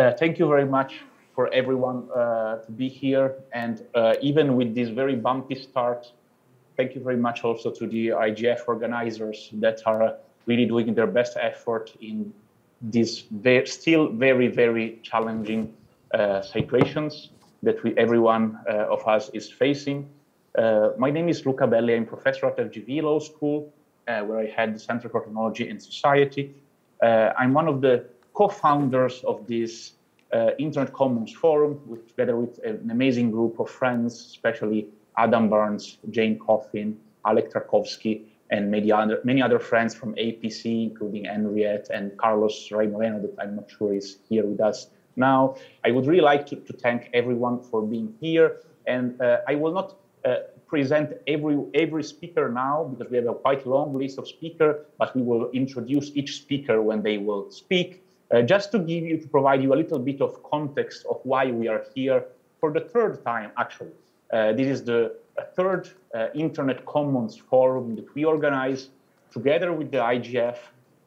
Uh, thank you very much for everyone uh, to be here. And uh, even with this very bumpy start, thank you very much also to the IGF organizers that are really doing their best effort in these still very, very challenging uh, situations that we, everyone uh, of us is facing. Uh, my name is Luca Belli. I'm professor at FGV Law School, where I head the Center for Technology and Society. I'm one of the co-founders of this uh, Internet Commons Forum, with, together with an amazing group of friends, especially Adam Barnes, Jane Coffin, Alek Tarkowski, and many other, many other friends from APC, including Henriette and Carlos Rey Moreno, that I'm not sure is here with us now. I would really like to, to thank everyone for being here. And uh, I will not uh, present every every speaker now because we have a quite long list of speakers, but we will introduce each speaker when they will speak. Uh, just to give you, to provide you a little bit of context of why we are here for the third time, actually. Uh, this is the third uh, Internet Commons Forum that we organize together with the IGF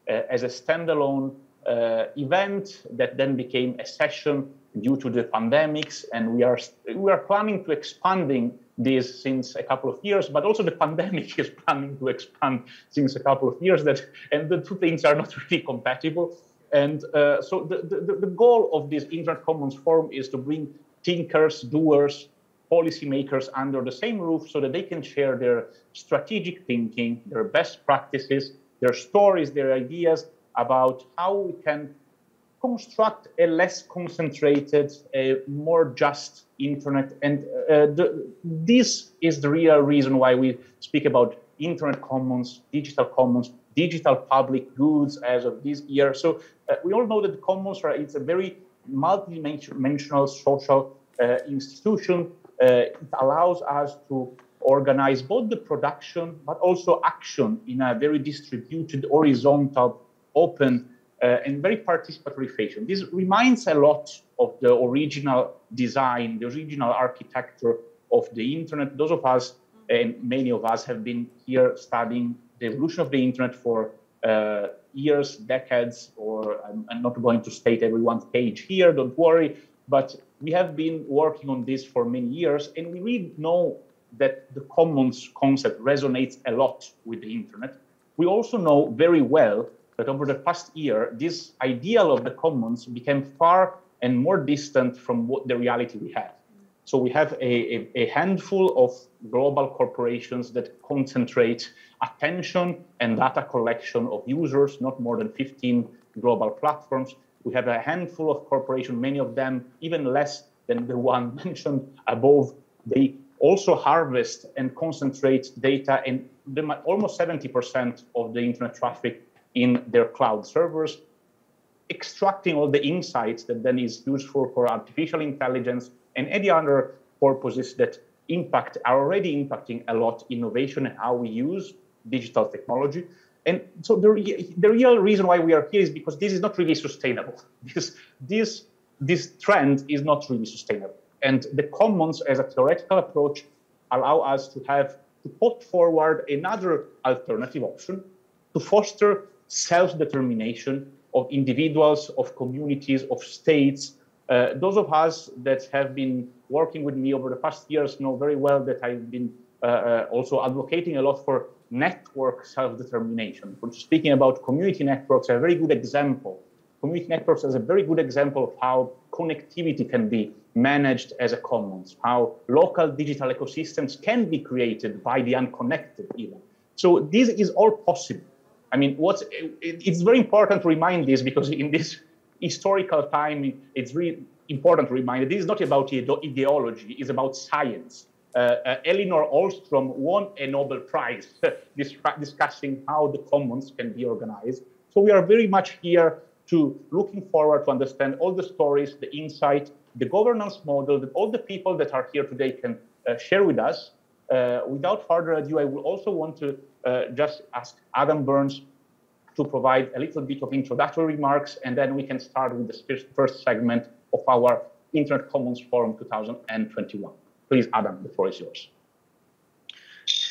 uh, as a standalone uh, event that then became a session due to the pandemics. And we are, we are planning to expanding this since a couple of years, but also the pandemic is planning to expand since a couple of years that, and the two things are not really compatible. And uh, so the, the, the, goal of this Internet Commons Forum is to bring thinkers, doers, policymakers under the same roof so that they can share their strategic thinking, their best practices, their stories, their ideas about how we can construct a less concentrated, a more just internet. And uh, the, this is the real reason why we speak about internet commons, digital commons, digital public goods as of this year. So uh, we all know that the commons are it's a very multi-dimensional social uh, institution. Uh, it allows us to organize both the production but also action in a very distributed, horizontal, open, uh, and very participatory fashion. This reminds a lot of the original design, the original architecture of the internet. Those of us, and many of us, have been here studying the evolution of the internet for uh, years, decades, or I'm, I'm, not going to state everyone's age here, don't worry, but we have been working on this for many years, and we really know that the commons concept resonates a lot with the internet. We also know very well that over the past year, this ideal of the commons became far and more distant from what the reality we have. So we have a, a, handful of global corporations that concentrate attention and data collection of users, not more than 15 global platforms. We have a handful of corporations, many of them even less than the one mentioned above. They also harvest and concentrate data and almost 70% of the internet traffic in their cloud servers, extracting all the insights that then is useful for artificial intelligence and any other purposes that impact are already impacting a lot innovation and how we use digital technology. And so the, the real reason why we are here is because this is not really sustainable. This, this, this trend is not really sustainable. And the commons as a theoretical approach allow us to have to put forward another alternative option to foster self-determination of individuals, of communities, of states. Uh, those of us that have been working with me over the past years know very well that I've been uh, uh, also advocating a lot for network self-determination. Speaking about community networks, a very good example. Community networks is a very good example of how connectivity can be managed as a commons, how local digital ecosystems can be created by the unconnected even. So this is all possible. I mean, what's it's very important to remind this because in this historical time, it's really important to remind this is not about ideology, it's about science. Uh, uh, Elinor Ostrom won a Nobel Prize discussing how the commons can be organized. So we are very much here to looking forward to understand all the stories, the insight, the governance model that all the people that are here today can uh, share with us. Uh, without further ado, I will also want to uh, just ask Adam Burns to provide a little bit of introductory remarks, and then we can start with the first segment of our Internet Commons Forum 2021. Please, Adam, the floor is yours.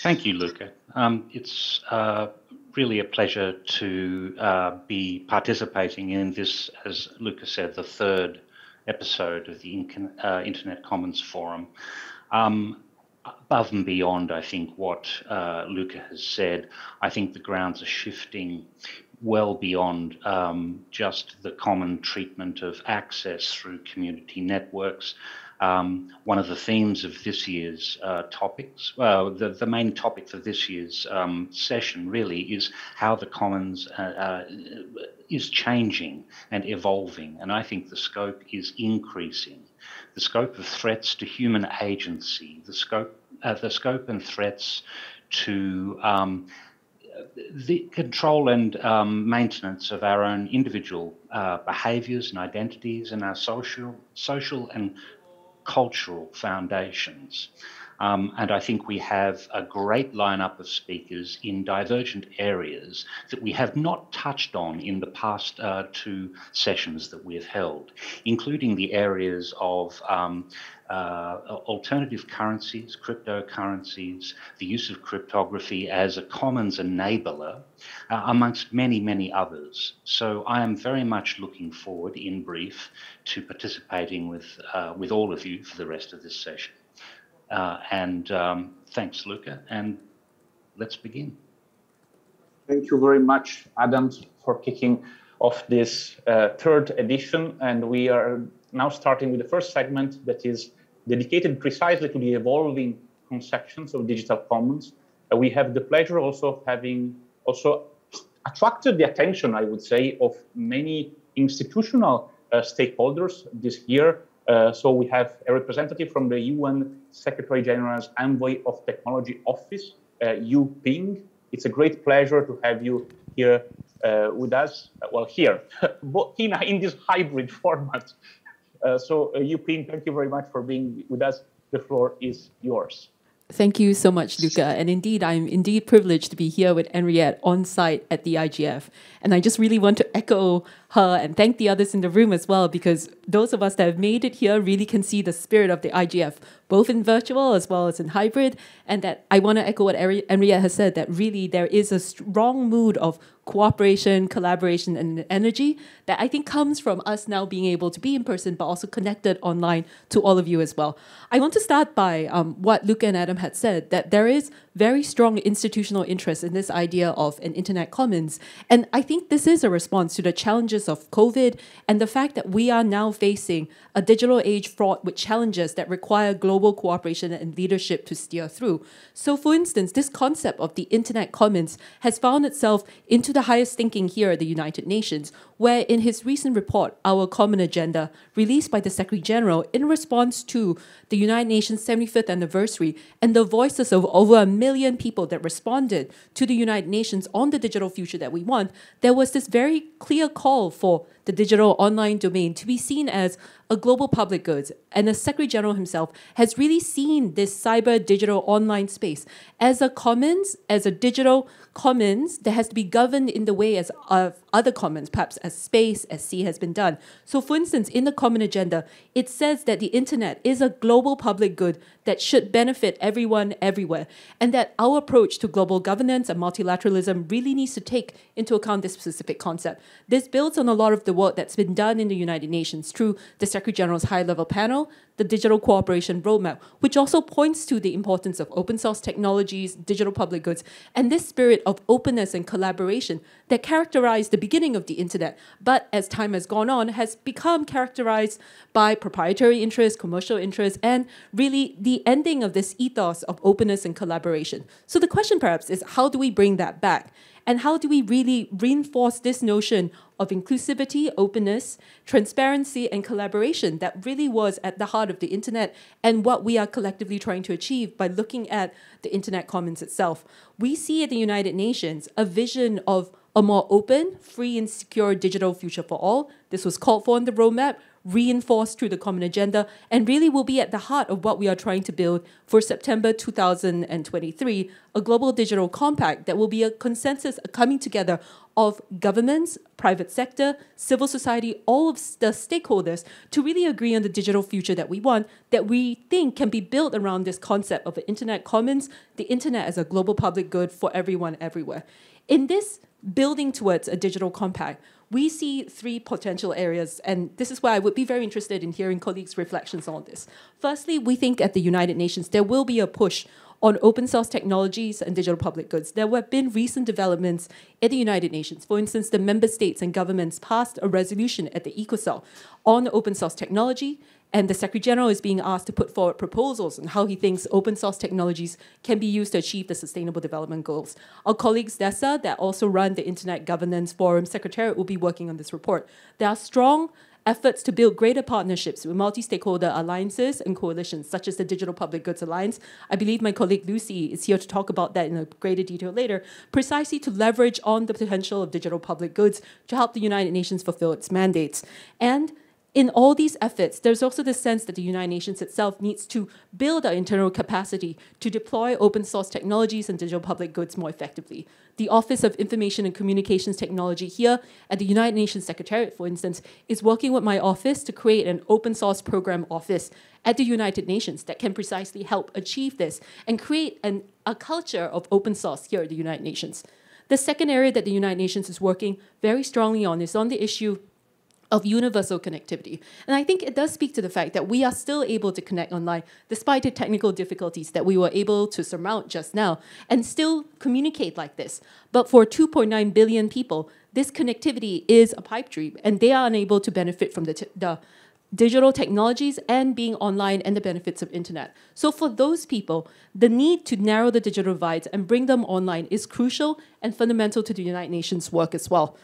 Thank you, Luca. Um, it's uh, really a pleasure to uh, be participating in this, as Luca said, the third episode of the uh, Internet Commons Forum. Um, above and beyond, I think, what uh, Luca has said, I think the grounds are shifting well beyond um, just the common treatment of access through community networks. Um, one of the themes of this year's uh, topics, well, the, the main topic for this year's um, session really is how the commons uh, uh, is changing and evolving. And I think the scope is increasing. The scope of threats to human agency, the scope, uh, the scope and threats to um, the control and um, maintenance of our own individual uh, behaviours and identities and our social, social and cultural foundations. Um, and I think we have a great lineup of speakers in divergent areas that we have not touched on in the past uh, two sessions that we have held, including the areas of um, uh, alternative currencies, cryptocurrencies, the use of cryptography as a commons enabler, uh, amongst many, many others. So I am very much looking forward, in brief, to participating with, uh, with all of you for the rest of this session. Uh, and um, thanks, Luca, and let's begin. Thank you very much, Adams, for kicking off this uh, third edition. And we are now starting with the first segment that is dedicated precisely to the evolving conceptions of digital commons. Uh, we have the pleasure also of having also attracted the attention, I would say, of many institutional uh, stakeholders this year. Uh, so we have a representative from the UN Secretary General's Envoy of Technology Office, uh, Yu Ping. It's a great pleasure to have you here uh, with us. well, here, in, in this hybrid format so, uh, Yuping, thank you very much for being with us. The floor is yours. Thank you so much, Luca. And indeed, I'm indeed privileged to be here with Henriette on site at the IGF. And I just really want to echo her and thank the others in the room as well, because those of us that have made it here really can see the spirit of the IGF, both in virtual as well as in hybrid. And that I want to echo what Henriette has said that really there is a strong mood of cooperation, collaboration, and energy that I think comes from us now being able to be in person, but also connected online to all of you as well. I want to start by um, what Luca and Adam had said that there is very strong institutional interest in this idea of an internet commons. And I think this is a response to the challenges of COVID and the fact that we are now facing a digital age fraught with challenges that require global cooperation and leadership to steer through. So, for instance, this concept of the internet commons has found itself into the highest thinking here at the United Nations, where in his recent report, Our Common Agenda, released by the Secretary General in response to the United Nations 75th anniversary and the voices of over a million people that responded to the United Nations on the digital future that we want, there was this very clear call for the digital online domain to be seen as a global public goods. And the Secretary General himself has really seen this cyber digital online space as a commons, as a digital commons that has to be governed in the way as of other commons, perhaps as space, as sea has been done. So, for instance, in the Common Agenda, it says that the internet is a global public good that should benefit everyone everywhere, and that our approach to global governance and multilateralism really needs to take into account this specific concept. This builds on a lot of the work that's been done in the United Nations through the Secretary General's high level panel, the Digital Cooperation Roadmap, which also points to the importance of open source technologies, digital public goods, and this spirit of openness and collaboration that characterized the beginning of the internet, but as time has gone on, has become characterized by proprietary interests, commercial interests, and really the ending of this ethos of openness and collaboration. So the question perhaps is how do we bring that back? And how do we really reinforce this notion of inclusivity, openness, transparency, and collaboration that really was at the heart of the internet and what we are collectively trying to achieve by looking at the internet commons itself? We see at the United Nations a vision of a more open, free, and secure digital future for all. This was called for in the roadmap, reinforced through the common agenda, and really will be at the heart of what we are trying to build for September 2023, a global digital compact that will be a consensus, a coming together of governments, private sector, civil society, all of the stakeholders to really agree on the digital future that we want, that we think can be built around this concept of the internet commons, the internet as a global public good for everyone everywhere. In this building towards a digital compact, we see three potential areas, and this is why I would be very interested in hearing colleagues' reflections on this. Firstly, we think at the United Nations there will be a push on open source technologies and digital public goods. There have been recent developments at the United Nations. For instance, the member states and governments passed a resolution at the ECOSOC on open source technology, and the Secretary General is being asked to put forward proposals on how he thinks open source technologies can be used to achieve the Sustainable Development Goals. Our colleagues DESA, that also run the Internet Governance Forum Secretariat, will be working on this report. There are strong efforts to build greater partnerships with multi-stakeholder alliances and coalitions, such as the Digital Public Goods Alliance. I believe my colleague Lucy is here to talk about that in a greater detail later, precisely to leverage on the potential of digital public goods to help the United Nations fulfill its mandates. And in all these efforts, there's also the sense that the United Nations itself needs to build our internal capacity to deploy open source technologies and digital public goods more effectively. The Office of Information and Communications Technology here at the United Nations Secretariat, for instance, is working with my office to create an open source program office at the United Nations that can precisely help achieve this and create an, a culture of open source here at the United Nations. The second area that the United Nations is working very strongly on is on the issue of universal connectivity. And I think it does speak to the fact that we are still able to connect online despite the technical difficulties that we were able to surmount just now and still communicate like this. But for 2.9 billion people, this connectivity is a pipe dream and they are unable to benefit from the, the digital technologies and being online and the benefits of internet. So for those people, the need to narrow the digital divides and bring them online is crucial and fundamental to the United Nations work as well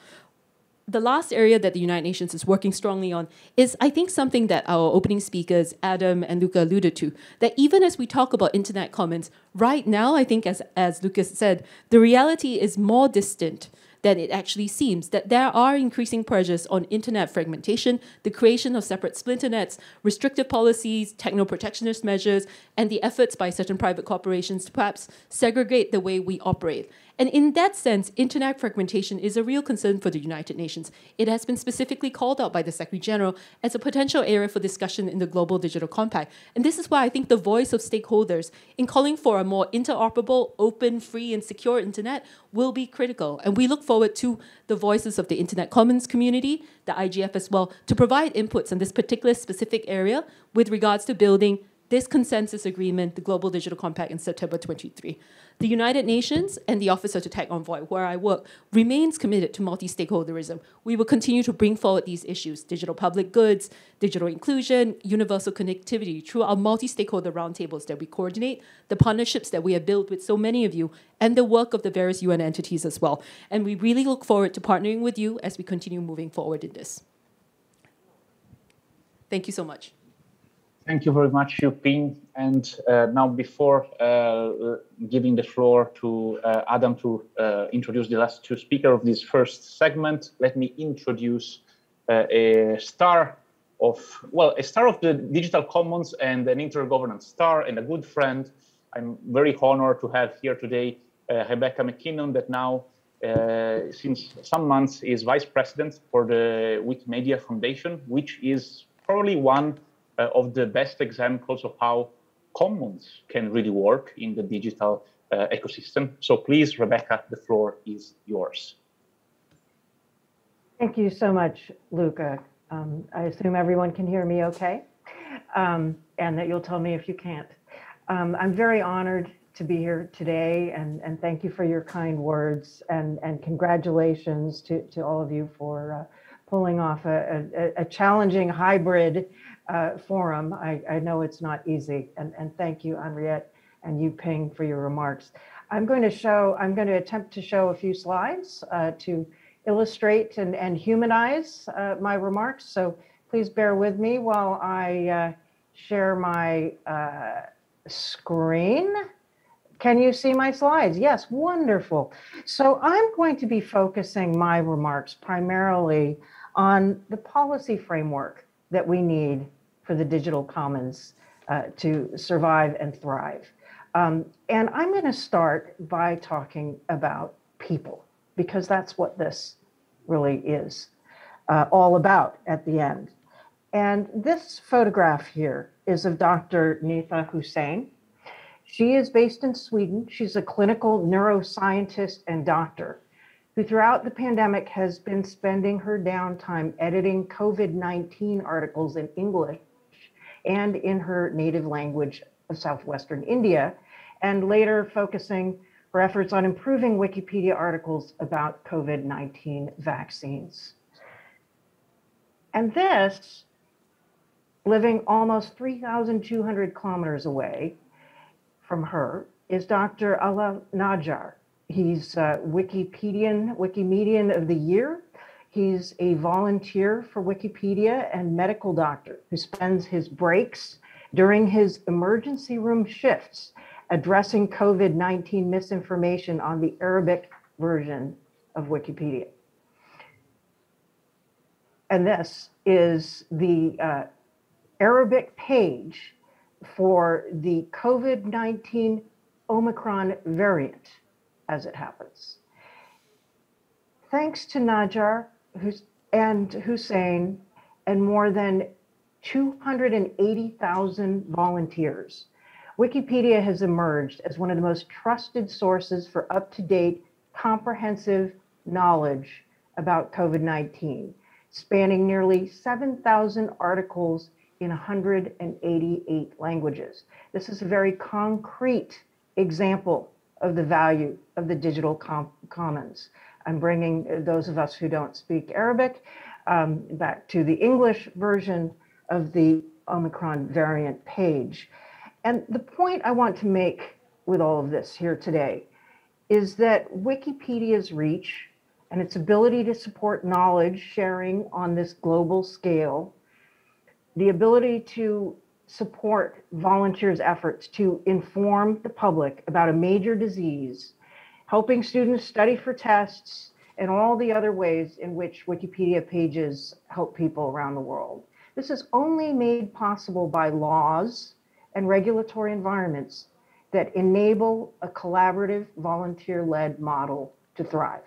the last area that the United Nations is working strongly on is, I think, something that our opening speakers, Adam and Luca, alluded to. That even as we talk about internet commons, right now, I think, as, as Lucas said, the reality is more distant than it actually seems. That there are increasing pressures on internet fragmentation, the creation of separate splinter nets, restrictive policies, techno protectionist measures, and the efforts by certain private corporations to perhaps segregate the way we operate. And in that sense, internet fragmentation is a real concern for the United Nations. It has been specifically called out by the Secretary General as a potential area for discussion in the Global Digital Compact. And this is why I think the voice of stakeholders in calling for a more interoperable, open, free, and secure internet will be critical. And we look forward to the voices of the Internet Commons community, the IGF as well, to provide inputs on this particular specific area with regards to building this consensus agreement, the Global Digital Compact in September 23. The United Nations and the Office of the Tech Envoy, where I work, remains committed to multi-stakeholderism. We will continue to bring forward these issues, digital public goods, digital inclusion, universal connectivity, through our multi-stakeholder roundtables that we coordinate, the partnerships that we have built with so many of you, and the work of the various UN entities as well. And we really look forward to partnering with you as we continue moving forward in this. Thank you so much. Thank you very much, Yuping. And uh, now, before uh, giving the floor to uh, Adam to uh, introduce the last two speakers of this first segment, let me introduce uh, a star of, well, a star of the Digital Commons and an intergovernance star and a good friend. I'm very honored to have here today uh, Rebecca MacKinnon, that now, since some months, is vice president for the Wikimedia Foundation, which is probably one of the best examples of how commons can really work in the digital uh, ecosystem. So please, Rebecca, the floor is yours. Thank you so much, Luca. Um, I assume everyone can hear me okay, um, and that you'll tell me if you can't. Um, I'm very honored to be here today, and, and thank you for your kind words, and, and congratulations to, to all of you for uh, pulling off a, a, a challenging hybrid uh, forum. I, I know it's not easy. And, and thank you, Henriette and you, Ping, for your remarks. I'm going to show, I'm going to attempt to show a few slides uh, to illustrate and, and humanize uh, my remarks. So please bear with me while I uh, share my uh, screen. Can you see my slides? Yes, wonderful. So I'm going to be focusing my remarks primarily on the policy framework that we need for the digital commons uh, to survive and thrive. Um, and I'm going to start by talking about people, because that's what this really is uh, all about at the end. And this photograph here is of Dr. Netha Hussain. She is based in Sweden. She's a clinical neuroscientist and doctor who, throughout the pandemic, has been spending her downtime editing COVID 19 articles in English and in her native language of Southwestern India, and later focusing her efforts on improving Wikipedia articles about COVID 19 vaccines. And this, living almost 3,200 kilometers away, from her is Dr. Alaa Najjar. He's uh, Wikipedian, Wikimedian of the Year. He's a volunteer for Wikipedia and medical doctor who spends his breaks during his emergency room shifts addressing COVID 19 misinformation on the Arabic version of Wikipedia. And this is the uh, Arabic page for the COVID 19 Omicron variant as it happens. Thanks to Najjar and Hussain and more than 280,000 volunteers, Wikipedia has emerged as one of the most trusted sources for up to date, comprehensive knowledge about COVID 19, spanning nearly 7,000 articles in 188 languages. This is a very concrete example of the value of the digital com- commons. I'm bringing those of us who don't speak Arabic um, back to the English version of the Omicron variant page. And the point I want to make with all of this here today is that Wikipedia's reach and its ability to support knowledge sharing on this global scale the ability to support volunteers' efforts to inform the public about a major disease, helping students study for tests, and all the other ways in which Wikipedia pages help people around the world. This is only made possible by laws and regulatory environments that enable a collaborative, volunteer led model to thrive.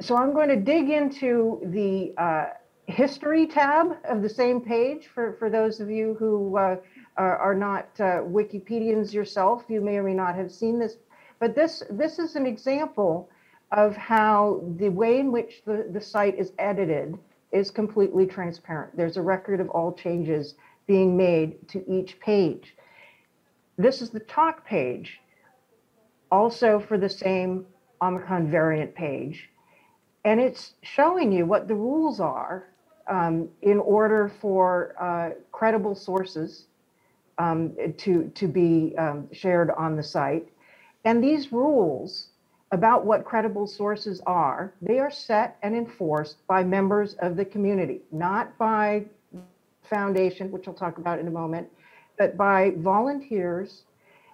So I'm going to dig into the uh, history tab of the same page for, for those of you who uh, are, are, not uh, Wikipedians yourself. You may or may not have seen this, but this, this is an example of how the way in which the, the site is edited is completely transparent. There's a record of all changes being made to each page. This is the talk page, also for the same Omicron variant page. And it's showing you what the rules are um, in order for uh, credible sources um, to, to be um, shared on the site. And these rules about what credible sources are, they are set and enforced by members of the community, not by foundation, which I'll talk about in a moment, but by volunteers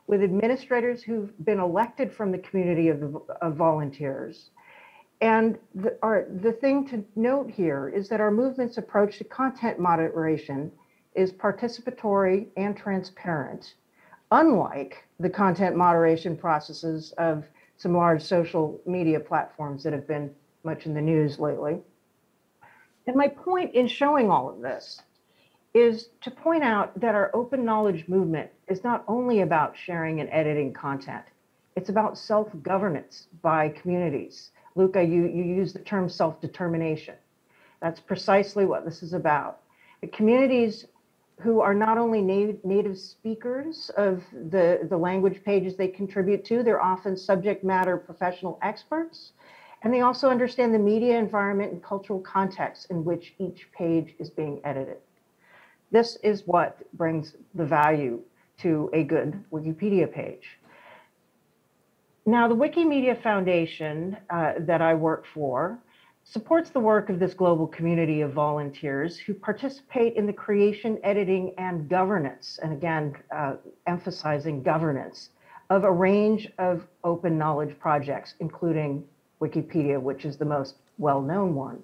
with administrators who've been elected from the community of, of volunteers. And the, our, the thing to note here is that our movement's approach to content moderation is participatory and transparent, unlike the content moderation processes of some large social media platforms that have been much in the news lately. And my point in showing all of this is to point out that our open knowledge movement is not only about sharing and editing content, it's about self governance by communities Luca, you, you use the term self-determination. That's precisely what this is about. The communities who are not only native, native speakers of the, the language pages they contribute to, they're often subject matter professional experts, and they also understand the media environment and cultural context in which each page is being edited. This is what brings the value to a good Wikipedia page. Now, the Wikimedia Foundation uh, that I work for supports the work of this global community of volunteers who participate in the creation, editing, and governance, and again, uh, emphasizing governance, of a range of open knowledge projects, including Wikipedia, which is the most well-known one.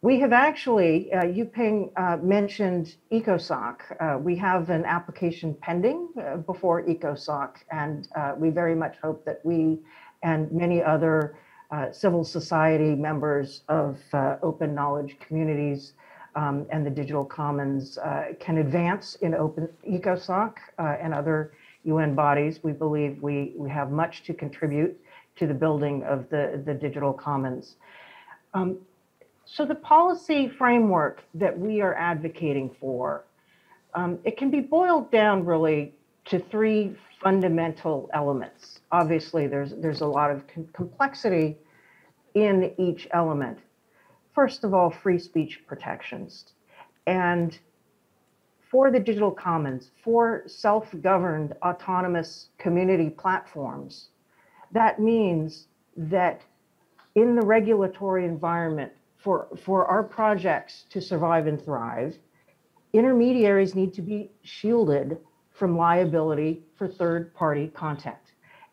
We have actually, uh, Yuping uh, mentioned ECOSOC. Uh, we have an application pending uh, before ECOSOC, and uh, we very much hope that we and many other uh, civil society members of uh, open knowledge communities um, and the digital commons uh, can advance in open ECOSOC uh, and other UN bodies. We believe we, we have much to contribute to the building of the, the digital commons. Um, so the policy framework that we are advocating for, um, it can be boiled down really to three fundamental elements. Obviously, there's, there's a lot of complexity in each element. First of all, free speech protections. And for the digital commons, for self-governed autonomous community platforms, that means that in the regulatory environment for, for our projects to survive and thrive, intermediaries need to be shielded from liability for third-party content.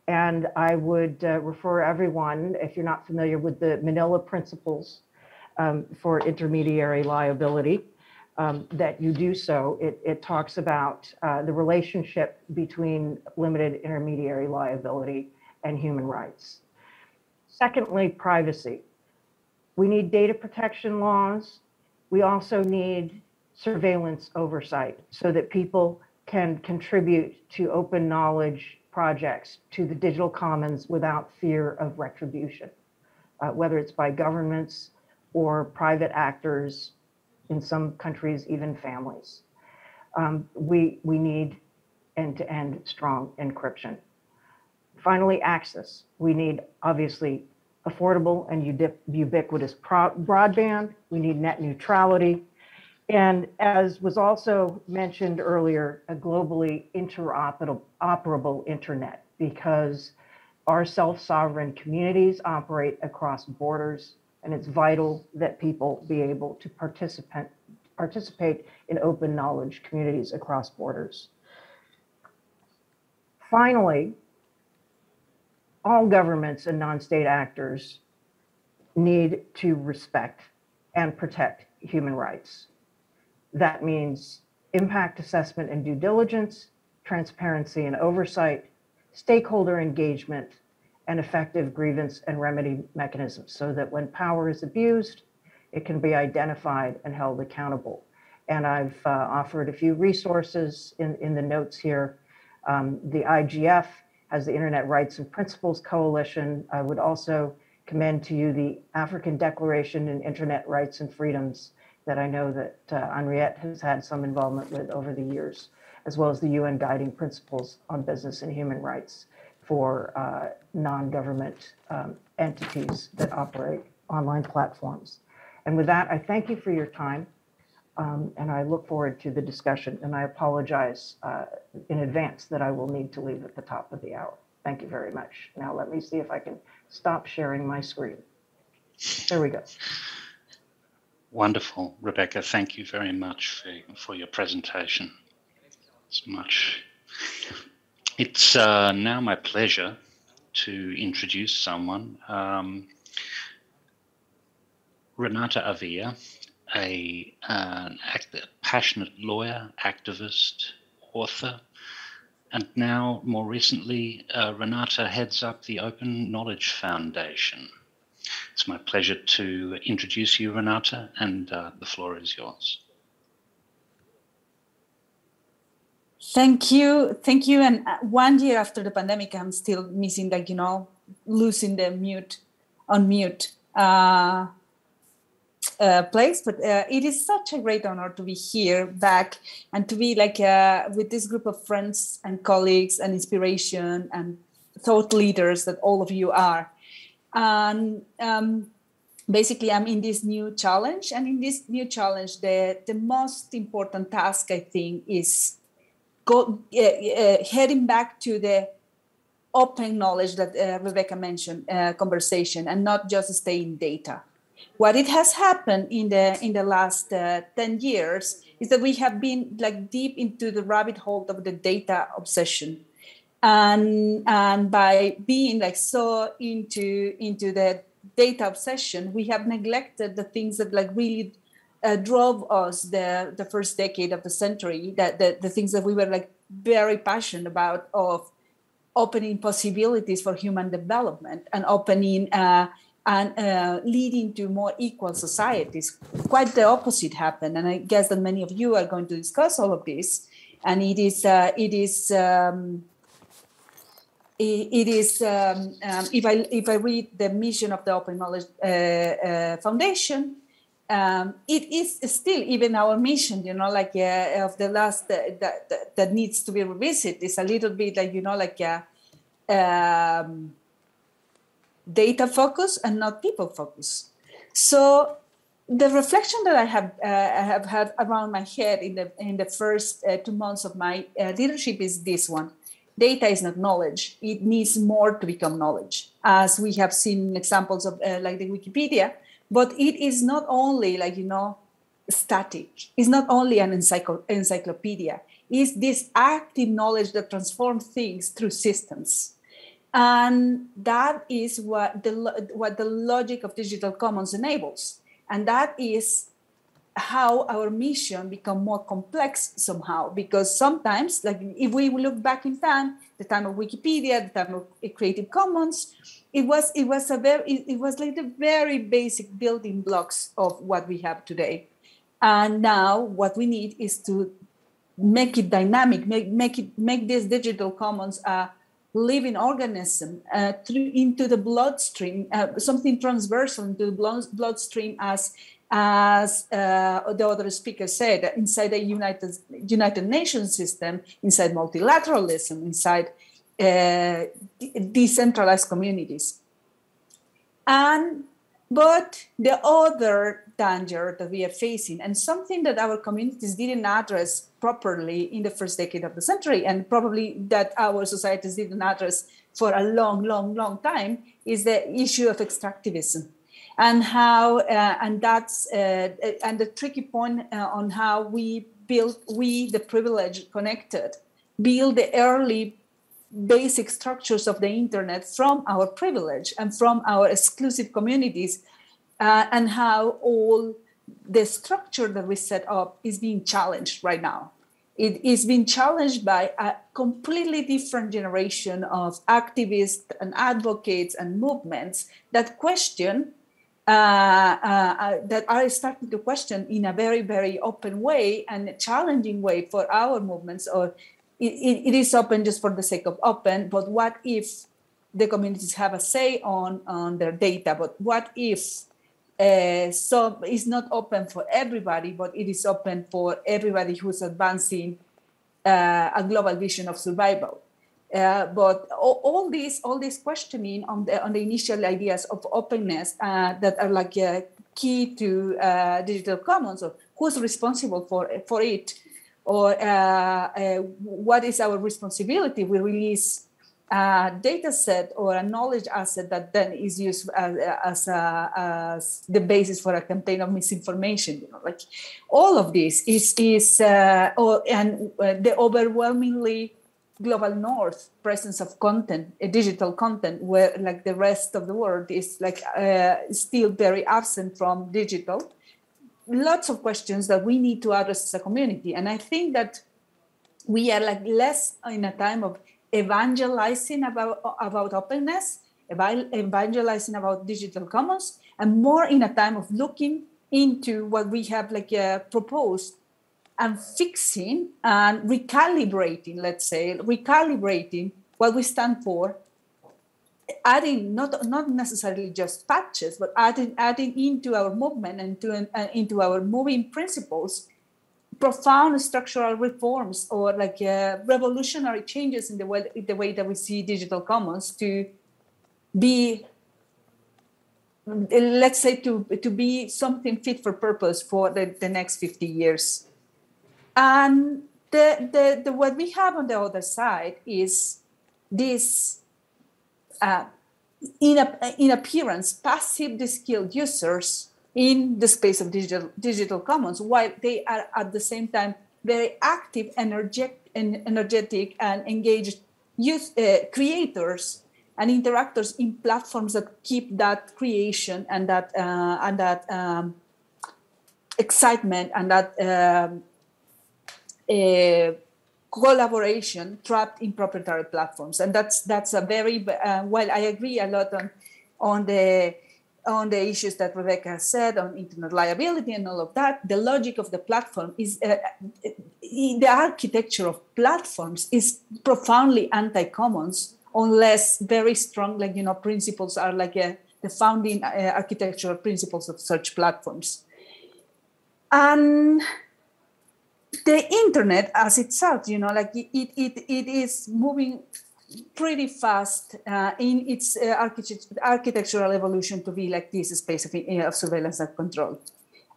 And I would uh, refer everyone, if you're not familiar with the Manila Principles um, for Intermediary Liability, um, that you do so. It, it talks about uh, the relationship between limited intermediary liability and human rights. Secondly, privacy. We need data protection laws. We also need surveillance oversight so that people can contribute to open knowledge projects to the digital commons without fear of retribution, uh, whether it's by governments or private actors, in some countries, even families. Um, we, we need end-to-end strong encryption. Finally, access. We need, obviously, affordable and ubiquitous broadband. We need net neutrality. And as was also mentioned earlier, a globally interoperable internet because our self-sovereign communities operate across borders and it's vital that people be able to participate participate in open knowledge communities across borders. Finally, all governments and non-state actors need to respect and protect human rights. That means impact assessment and due diligence, transparency and oversight, stakeholder engagement, and effective grievance and remedy mechanisms so that when power is abused, it can be identified and held accountable. And I've uh, offered a few resources in, in the notes here. Um, the IGF has the Internet Rights and Principles Coalition. I would also commend to you the African Declaration on Internet Rights and Freedoms that I know that uh, Henriette has had some involvement with over the years, as well as the UN Guiding Principles on Business and Human Rights for uh, non-government um, entities that operate online platforms. And with that, I thank you for your time. Um, and I look forward to the discussion. And I apologize uh, in advance that I will need to leave at the top of the hour. Thank you very much. Now let me see if I can stop sharing my screen. There we go. Wonderful, Rebecca. Thank you very much for, for your presentation. It's much. It's uh, now my pleasure to introduce someone. Um, Renata Avila, a an act, passionate lawyer, activist, author, and now more recently, uh, Renata heads up the Open Knowledge Foundation. It's my pleasure to introduce you, Renata, and uh, the floor is yours. Thank you. Thank you. And uh, one year after the pandemic, I'm still missing, like, you know, losing the mute, on mute uh, uh, place. But uh, it is such a great honor to be here back and to be like uh, with this group of friends and colleagues and inspiration and thought leaders that all of you are and um, basically i'm in this new challenge and in this new challenge the the most important task i think is go uh, uh, heading back to the open knowledge that uh, rebecca mentioned uh, conversation and not just stay in data What it has happened in the in the last uh, 10 years is that we have been like deep into the rabbit hole of the data obsession. And, and by being like so into into the data obsession, we have neglected the things that like really uh, drove us the the first decade of the century. That the, the things that we were like very passionate about of opening possibilities for human development and opening uh, and uh, leading to more equal societies. Quite the opposite happened, and I guess that many of you are going to discuss all of this. And it is uh, it is um, it, is um, um, if I if I read the mission of the Open Knowledge uh, uh, Foundation, um, it is still even our mission. You know, like uh, of the last that, that, that needs to be revisited is a little bit like you know like. Um, data focus and not people focus. So the reflection that I have uh, I have had around my head in the in the first uh, two months of my uh, leadership is this one: data is not knowledge; it needs more to become knowledge, as we have seen examples of uh, like the Wikipedia. But it is not only like you know static; it's not only an encycl- encyclopedia. It's this active knowledge that transforms things through systems and that is what the what the logic of digital commons enables and that is how our mission become more complex somehow. Because sometimes like if we look back in time the time of wikipedia the time of creative commons it was it was a very it, was like the very basic building blocks of what we have today. And now what we need is to make it dynamic make make it make this digital commons a living organism uh, through into the bloodstream, uh, something transversal into the blood, bloodstream as as uh, the other speaker said, inside the United United Nations system, inside multilateralism, inside uh, decentralized communities, and but the other danger that we are facing and something that our communities didn't address properly in the first decade of the century and probably that our societies didn't address for a long long long time is the issue of extractivism and how uh, and that's uh, and the tricky point uh, on how we build we the privileged connected build the early basic structures of the internet from our privilege and from our exclusive communities uh, and how all the structure that we set up is being challenged right now. It is being challenged by a completely different generation of activists and advocates and movements that question, uh, uh, uh that are starting to question in a very, very open way and challenging way for our movements. Or it, it, it is open just for the sake of open, but what if the communities have a say on, on their data? But what if uh, so it's not open for everybody, but it is open for everybody who's advancing uh, a global vision of survival. Uh, but all, all, this, all this questioning on the on the initial ideas of openness uh, that are like uh, key to uh, digital commons, or who's responsible for for it, or what is our responsibility? We release a data set or a knowledge asset that then is used as, as, a, as the basis for a campaign of misinformation. You know, like all of this is is uh, or, and uh, the overwhelmingly global north presence of content, digital content, where like the rest of the world is like uh, still very absent from digital. Lots of questions that we need to address as a community, and I think that we are like less in a time of evangelizing about, about openness, evangelizing about digital commons, and more in a time of looking into what we have like uh, proposed and fixing and recalibrating, let's say, recalibrating what we stand for, adding not not necessarily just patches, but adding adding into our movement and to, uh, into our moving principles profound structural reforms or like uh, revolutionary changes in the way the way that we see digital commons to be let's say to to be something fit for purpose for the, the next 50 years and the, the, the what we have on the other side is this uh, in, a, in appearance passive skilled users in the space of digital digital commons, while they are at the same time very active, energetic, and energetic and engaged youth uh, creators and interactors in platforms that keep that creation and that uh, and that um, excitement and that um, collaboration trapped in proprietary platforms. And that's that's a very uh, while i agree a lot on on the on the issues that rebecca said on internet liability and all of that. The logic of the platform is uh, the architecture of platforms is profoundly anti-commons unless very strong like you know principles are like a, uh, the founding uh, architectural principles of such platforms. And the internet as itself you know like it it, it is moving pretty fast uh, in its uh, architectural evolution to be like this space of, uh, of surveillance and control.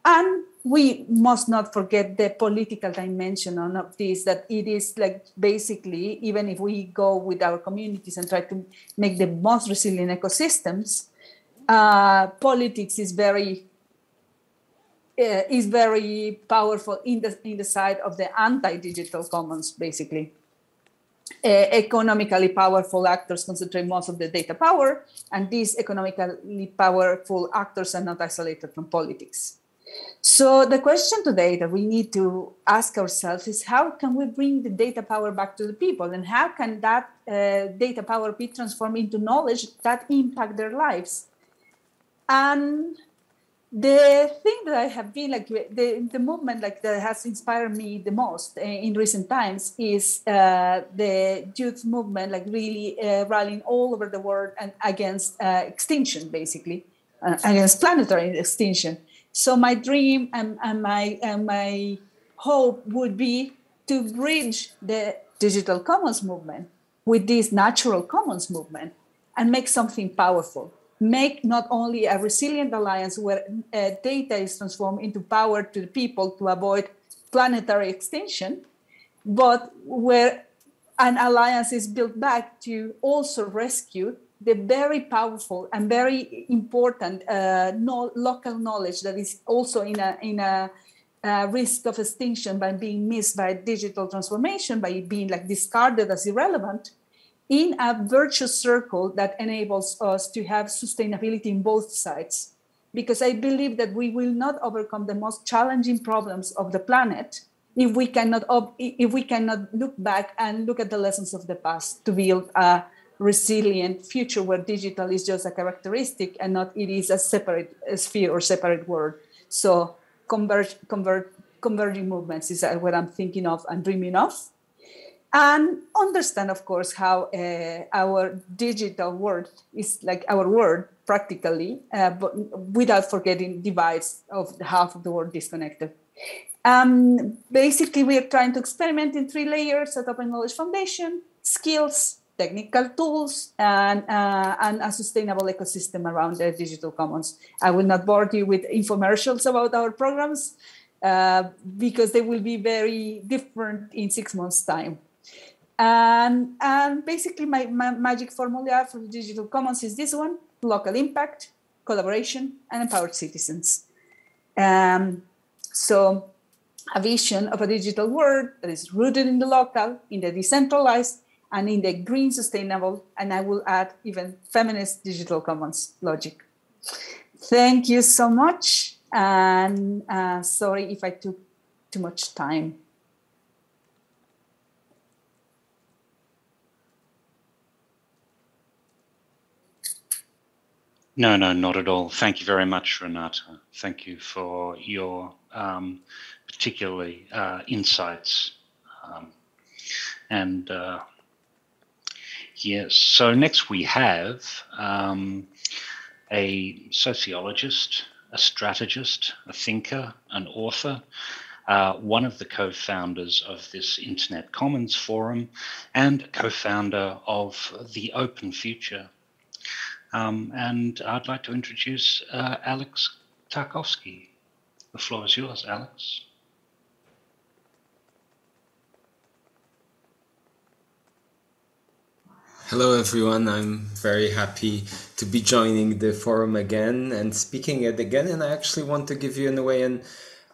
And we must not forget the political dimension of this that it is like basically even if we go with our communities and try to make the most resilient ecosystems uh, politics is very is very powerful in the in the side of the anti-digital commons basically uh, economically powerful actors concentrate most of the data power and these economically powerful actors are not isolated from politics so the question today that we need to ask ourselves is how can we bring the data power back to the people and how can that uh, data power be transformed into knowledge that impact their lives? And the thing that I have been like the, the movement like that has inspired me the most uh, in recent times is uh, the youth movement like really uh, rallying all over the world and against uh, extinction basically uh, against planetary extinction. So my dream and, and my and my hope would be to bridge the digital commons movement with this natural commons movement and make something powerful make not only a resilient alliance where uh, data is transformed into power to the people to avoid planetary extinction but where an alliance is built back to also rescue the very powerful and very important uh, no, local knowledge that is also in a in a uh, risk of extinction by being missed by digital transformation by being like discarded as irrelevant in a virtuous circle that enables us to have sustainability in both sides because i believe that we will not overcome the most challenging problems of the planet if we cannot if we cannot look back and look at the lessons of the past to build a resilient future where digital is just a characteristic and not it is a separate sphere or separate world. So converge, converging movements is uh, what I'm thinking of and dreaming of. And understand, of course, how uh, our digital world is like our world practically, uh, but without forgetting divides of half of the world disconnected. Um, basically, we are trying to experiment in three layers at Open Knowledge Foundation, skills, technical tools and, uh, and a sustainable ecosystem around the digital commons. I will not bore you with infomercials about our programs uh, because they will be very different in six months' time. And, and basically my, my magic formula for digital commons is this one, local impact, collaboration, and empowered citizens. Um, so a vision of a digital world that is rooted in the local, in the decentralized, and in the green sustainable, and I will add even feminist digital commons logic. Thank you so much. And uh, sorry if I took too much time. No, no, not at all. Thank you very much, Renata. Thank you for your um, particularly uh, insights um, and uh, Yes. So next we have um, a sociologist, a strategist, a thinker, an author, uh, one of the co-founders of this Internet Commons Forum, and co-founder of the Open Future. Um, and I'd like to introduce uh, Alex Tarkowski. The floor is yours, Alex. Hello, everyone. I'm very happy to be joining the forum again and speaking it again. And I actually want to give you, in a way, an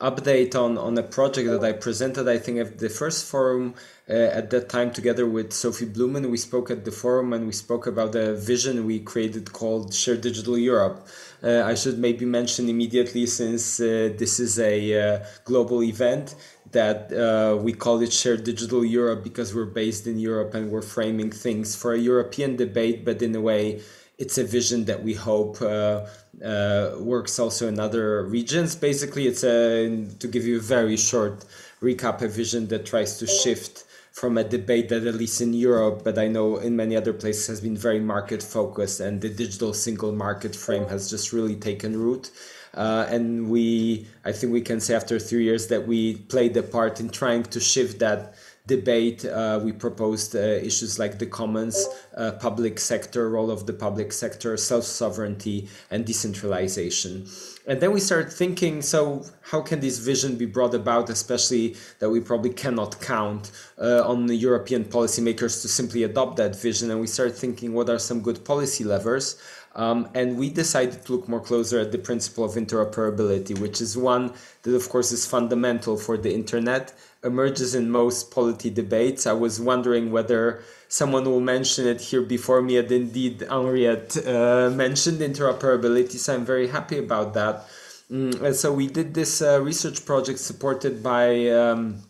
update on, on a project that I presented, I think, at the first forum uh, at that time together with Sophie Bloemen. We spoke at the forum and we spoke about a vision we created called Share Digital Europe. Uh, I should maybe mention immediately, since uh, this is a uh, global event, that uh, we call it Shared Digital Europe because we're based in Europe and we're framing things for a European debate, but in a way, it's a vision that we hope uh, uh, works also in other regions. Basically, it's a to give you a very short recap, a vision that tries to shift from a debate that at least in Europe, but I know in many other places has been very market focused, and the digital single market frame has just really taken root. Uh, and we, I think we can say after three years that we played a part in trying to shift that debate. Uh, we proposed uh, issues like the commons, uh, public sector, role of the public sector, self sovereignty, and decentralization. And then we started thinking so, how can this vision be brought about, especially that we probably cannot count uh, on the European policymakers to simply adopt that vision? And we started thinking what are some good policy levers? Um, and we decided to look more closer at the principle of interoperability, which is one that, of course, is fundamental for the internet, emerges in most polity debates. I was wondering whether someone will mention it here before me, and indeed, Henriette uh, mentioned interoperability, so I'm very happy about that. Mm, so we did this uh, research project supported by um,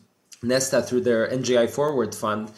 Nesta through their NGI Forward Fund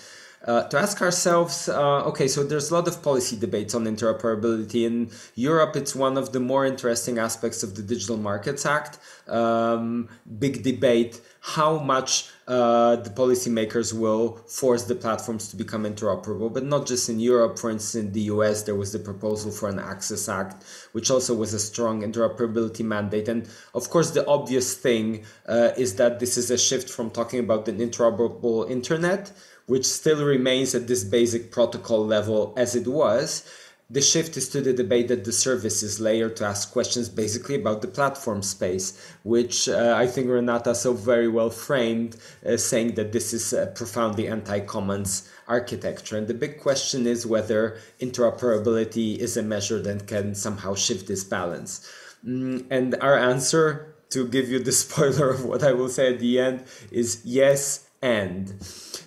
uh, to ask ourselves uh, okay, so there's a lot of policy debates on interoperability. In Europe, it's one of the more interesting aspects of the Digital Markets Act. Um, big debate how much uh, the policymakers will force the platforms to become interoperable, but not just in Europe. For instance, in the US, there was the proposal for an Access Act, which also was a strong interoperability mandate. And of course, the obvious thing uh, is that this is a shift from talking about an interoperable internet which still remains at this basic protocol level as it was. The shift is to the debate at the services layer to ask questions basically about the platform space, which uh, I think Renata so very well framed, uh, saying that this is a profoundly anti commons architecture. And the big question is whether interoperability is a measure that can somehow shift this balance. Mm, and our answer, to give you the spoiler of what I will say at the end, is yes and.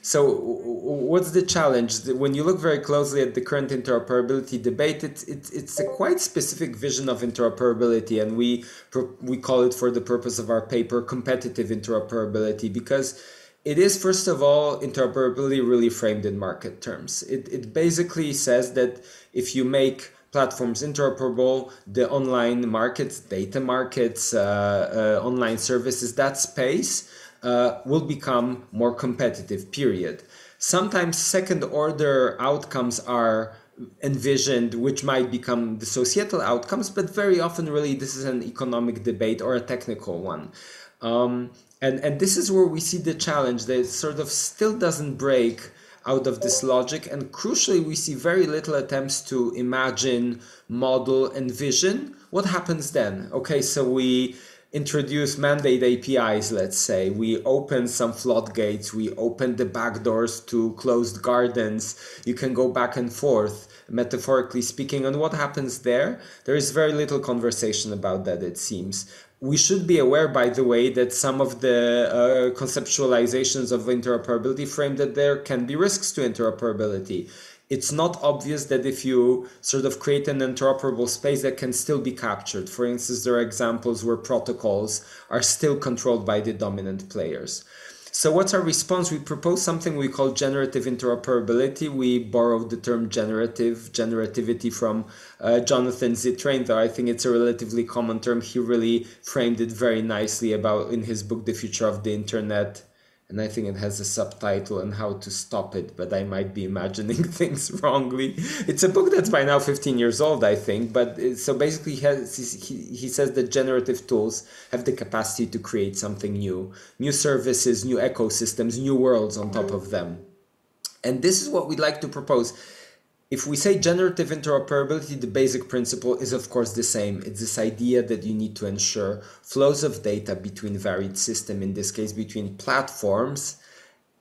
So, what's the challenge? When you look very closely at the current interoperability debate, it's it's, it's a quite specific vision of interoperability, and we we call it for the purpose of our paper competitive interoperability because it is first of all interoperability really framed in market terms. It it basically says that if you make platforms interoperable, the online markets, data markets, uh, uh, online services, that space uh, will become more competitive, period. Sometimes second order outcomes are envisioned which might become the societal outcomes but very often really this is an economic debate or a technical one. Um, and and this is where we see the challenge that sort of still doesn't break out of this logic and crucially we see very little attempts to imagine model envision what happens then? Okay so we introduce mandate APIs, let's say. We open some floodgates, we open the back doors to closed gardens. You can go back and forth, metaphorically speaking. And what happens there? There is very little conversation about that, it seems. We should be aware, by the way, that some of the uh, conceptualizations of interoperability frame that there can be risks to interoperability it's not obvious that if you sort of create an interoperable space that can still be captured. For instance, there are examples where protocols are still controlled by the dominant players. So what's our response? We propose something we call generative interoperability. We borrowed the term generative, generativity from uh, Jonathan Zittrain, though I think it's a relatively common term. He really framed it very nicely about in his book, The Future of the Internet and I think it has a subtitle on how to stop it, but I might be imagining things wrongly. It's a book that's by now 15 years old, I think, but it, so basically he, has, he, he says that generative tools have the capacity to create something new, new services, new ecosystems, new worlds on top of them. And this is what we'd like to propose if we say generative interoperability, the basic principle is of course the same. It's this idea that you need to ensure flows of data between varied systems, in this case between platforms,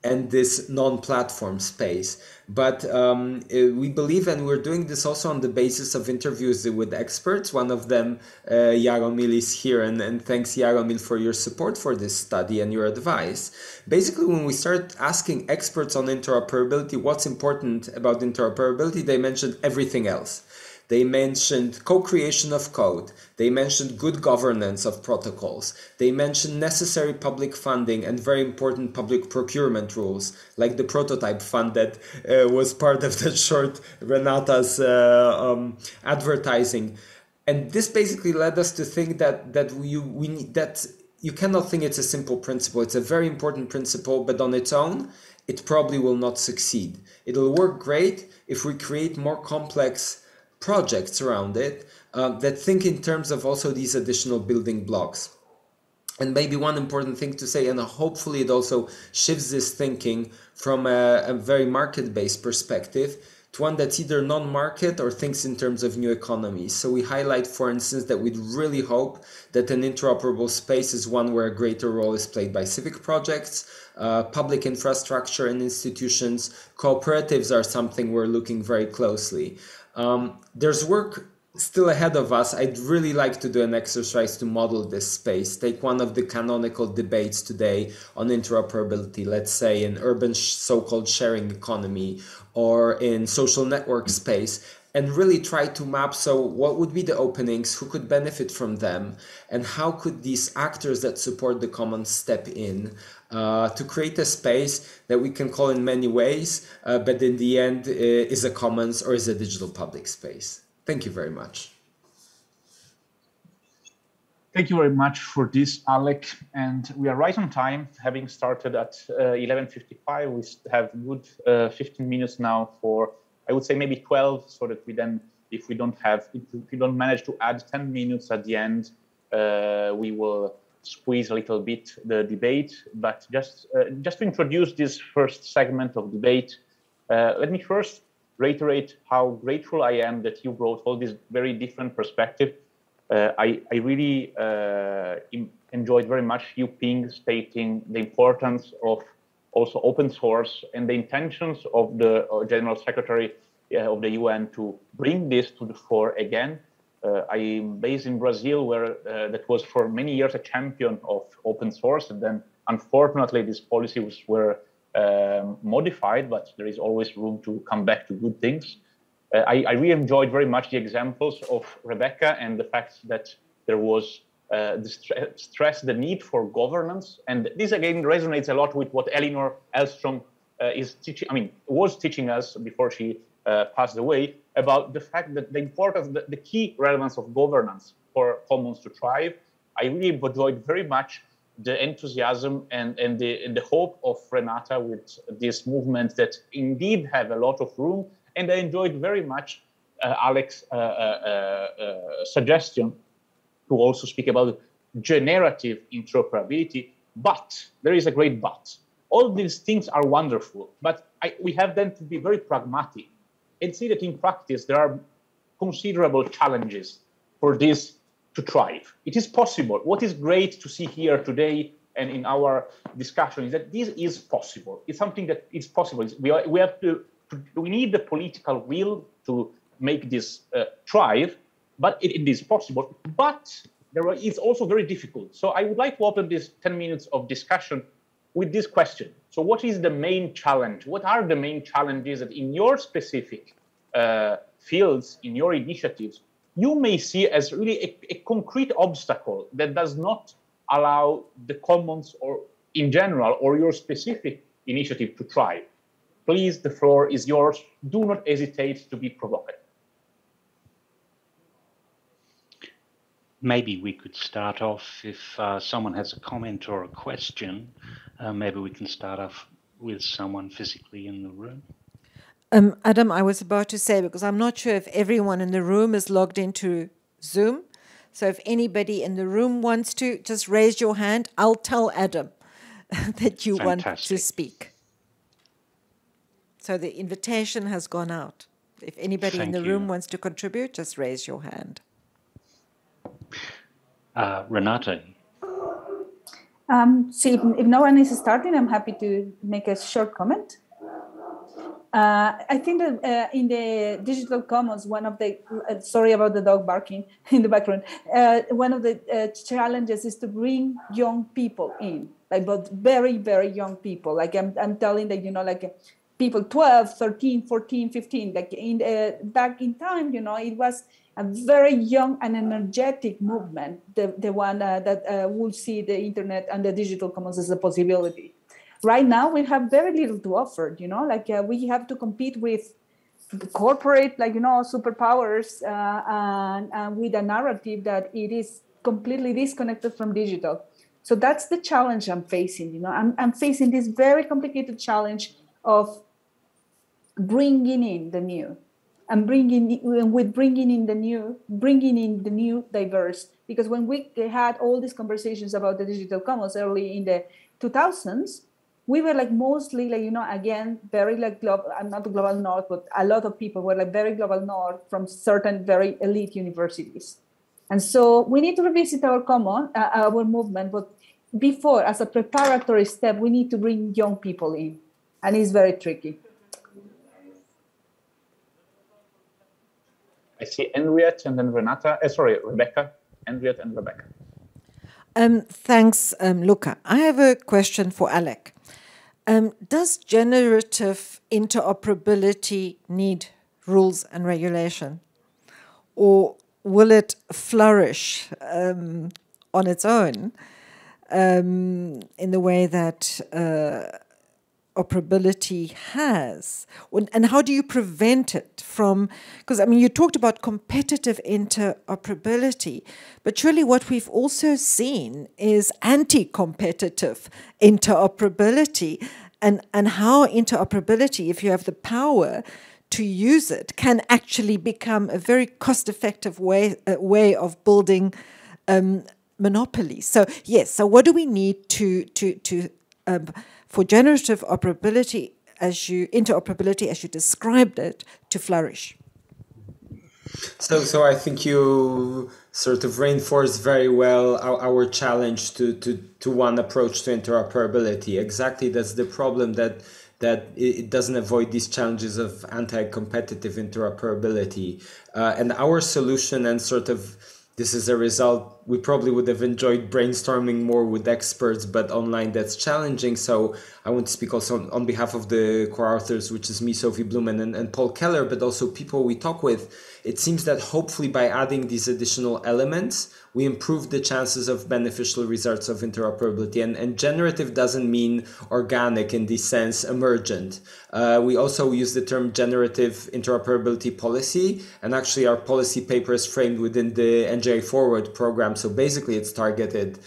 and this non-platform space. But um, uh, we believe, and we're doing this also on the basis of interviews with experts. One of them, uh, Jaromil, is here, and, and thanks Jaromil for your support for this study and your advice. Basically, when we start asking experts on interoperability what's important about interoperability, they mentioned everything else. They mentioned co creation of code. They mentioned good governance of protocols. They mentioned necessary public funding and very important public procurement rules, like the prototype fund that uh, was part of that short Renata's uh, um, advertising. And this basically led us to think that that we, we need, that you cannot think it's a simple principle. It's a very important principle, but on its own, it probably will not succeed. It'll work great if we create more complex projects around it uh, that think in terms of also these additional building blocks. And maybe one important thing to say, and hopefully it also shifts this thinking from a, a very market based perspective to one that's either non market or thinks in terms of new economies. So we highlight, for instance, that we'd really hope that an interoperable space is one where a greater role is played by civic projects, uh, public infrastructure and institutions. Cooperatives are something we're looking very closely. Um, there's work still ahead of us. I'd really like to do an exercise to model this space. Take one of the canonical debates today on interoperability, let's say in urban so called sharing economy or in social network space, and really try to map so what would be the openings, who could benefit from them, and how could these actors that support the commons step in uh, to create a space that we can call in many ways, uh, but in the end uh, is a commons or is a digital public space. Thank you very much. Thank you very much for this, Alec. And we are right on time, having started at 11.55. Uh, we have good uh, 15 minutes now for, I would say maybe 12, so that we then, if we don't have, if we don't manage to add 10 minutes at the end, uh, we will squeeze a little bit the debate. But just, just to introduce this first segment of debate, let me first reiterate how grateful I am that you brought all these very different perspectives. Uh, I, I really uh, enjoyed very much Yuping stating the importance of also open source and the intentions of the uh, General Secretary uh, of the UN to bring this to the fore again. Uh, I'm based in Brazil, where uh, that was for many years a champion of open source, and then unfortunately these policies were um, modified, but there is always room to come back to good things. Uh, I, I, really enjoyed very much the examples of Rebecca and the fact that there was uh, stress, the need for governance. And this again resonates a lot with what Elinor Ostrom uh, is teaching, I mean, was teaching us before she uh, passed away about the fact that the importance, the, the key relevance of governance for commons to thrive. I really enjoyed very much the enthusiasm and, and, the, and the hope of Renata with this movement that indeed have a lot of room. And I enjoyed very much uh, Alex's uh, uh, uh, suggestion to also speak about generative interoperability. But there is a great but. All these things are wonderful, but I, we have then to be very pragmatic and see that in practice there are considerable challenges for this to thrive. It is possible. What is great to see here today and in our discussion is that this is possible. It's something that is possible. We, are, we have to, we need the political will to make this uh, thrive, but it, it is possible. But there are, it's also very difficult. So I would like to open this 10 minutes of discussion with this question. So what is the main challenge? What are the main challenges that in your specific uh, fields, in your initiatives, you may see as really a, a concrete obstacle that does not allow the commons or in general or your specific initiative to thrive. Please, the floor is yours. Do not hesitate to be provocative. Maybe we could start off if uh, someone has a comment or a question. Uh, maybe we can start off with someone physically in the room. Um, Adam, I was about to say, because I'm not sure if everyone in the room is logged into Zoom. So if anybody in the room wants to, just raise your hand. I'll tell Adam that you Fantastic. want to speak. So the invitation has gone out. If anybody Thank in the you. room wants to contribute, just raise your hand. Uh, Renata. Um, see, if, if no one is starting, I'm happy to make a short comment. Uh, I think that uh, in the digital commons, one of the uh, sorry about the dog barking in the background. Uh, one of the uh, challenges is to bring young people in, like but very very young people. Like I'm I'm telling that you know like people 12, 13, 14, 15. Like in uh, back in time, you know, it was a very young and energetic movement. The the one that will see the internet and the digital commons as a possibility right now we have very little to offer you know like uh, we have to compete with corporate like you know superpowers uh, and, and with a narrative that it is completely disconnected from digital so that's the challenge i'm facing you know i'm, I'm facing this very complicated challenge of bringing in the new and bringing with bringing in the new bringing in the new diverse. Because when we had all these conversations about the digital commons early in the 2000s we were like mostly like you know again very like global i'm not the global north but a lot of people were like very global north from certain very elite universities. And so we need to revisit our common uh, our movement but before as a preparatory step we need to bring young people in. And it's very tricky i see henriette and then renata uh, sorry rebecca henriette and rebecca um, thanks, um, Luca. I have a question for Alec. Um, does generative interoperability need rules and regulation? Or will it flourish um, on its own um, in the way that uh, operability has? And how do you prevent it from? Because, I mean, you talked about competitive interoperability, but surely what we've also seen is anti competitive interoperability and, and how interoperability, if you have the power, to use it can actually become a very cost effective way, uh, way of building um, monopolies. So, yes, so what do we need to, to, to um, for generative operability as you interoperability as you described it to flourish? So, so I think you sort of reinforced very well our, our challenge to, to, to one approach to interoperability. Exactly, that's the problem that that it doesn't avoid these challenges of anti-competitive interoperability. Uh, and our solution and sort of this is a result we probably would have enjoyed brainstorming more with experts but online that's challenging. So i want to speak also on, on behalf of the co-authors which is me sophie bloemen and, and paul keller but also people we talk with it seems that hopefully by adding these additional elements we improve the chances of beneficial results of interoperability. And, and generative doesn't mean organic in the sense emergent. Uh, we also use the term generative interoperability policy, and actually our policy paper is framed within the NGI Forward program. So basically, it's targeted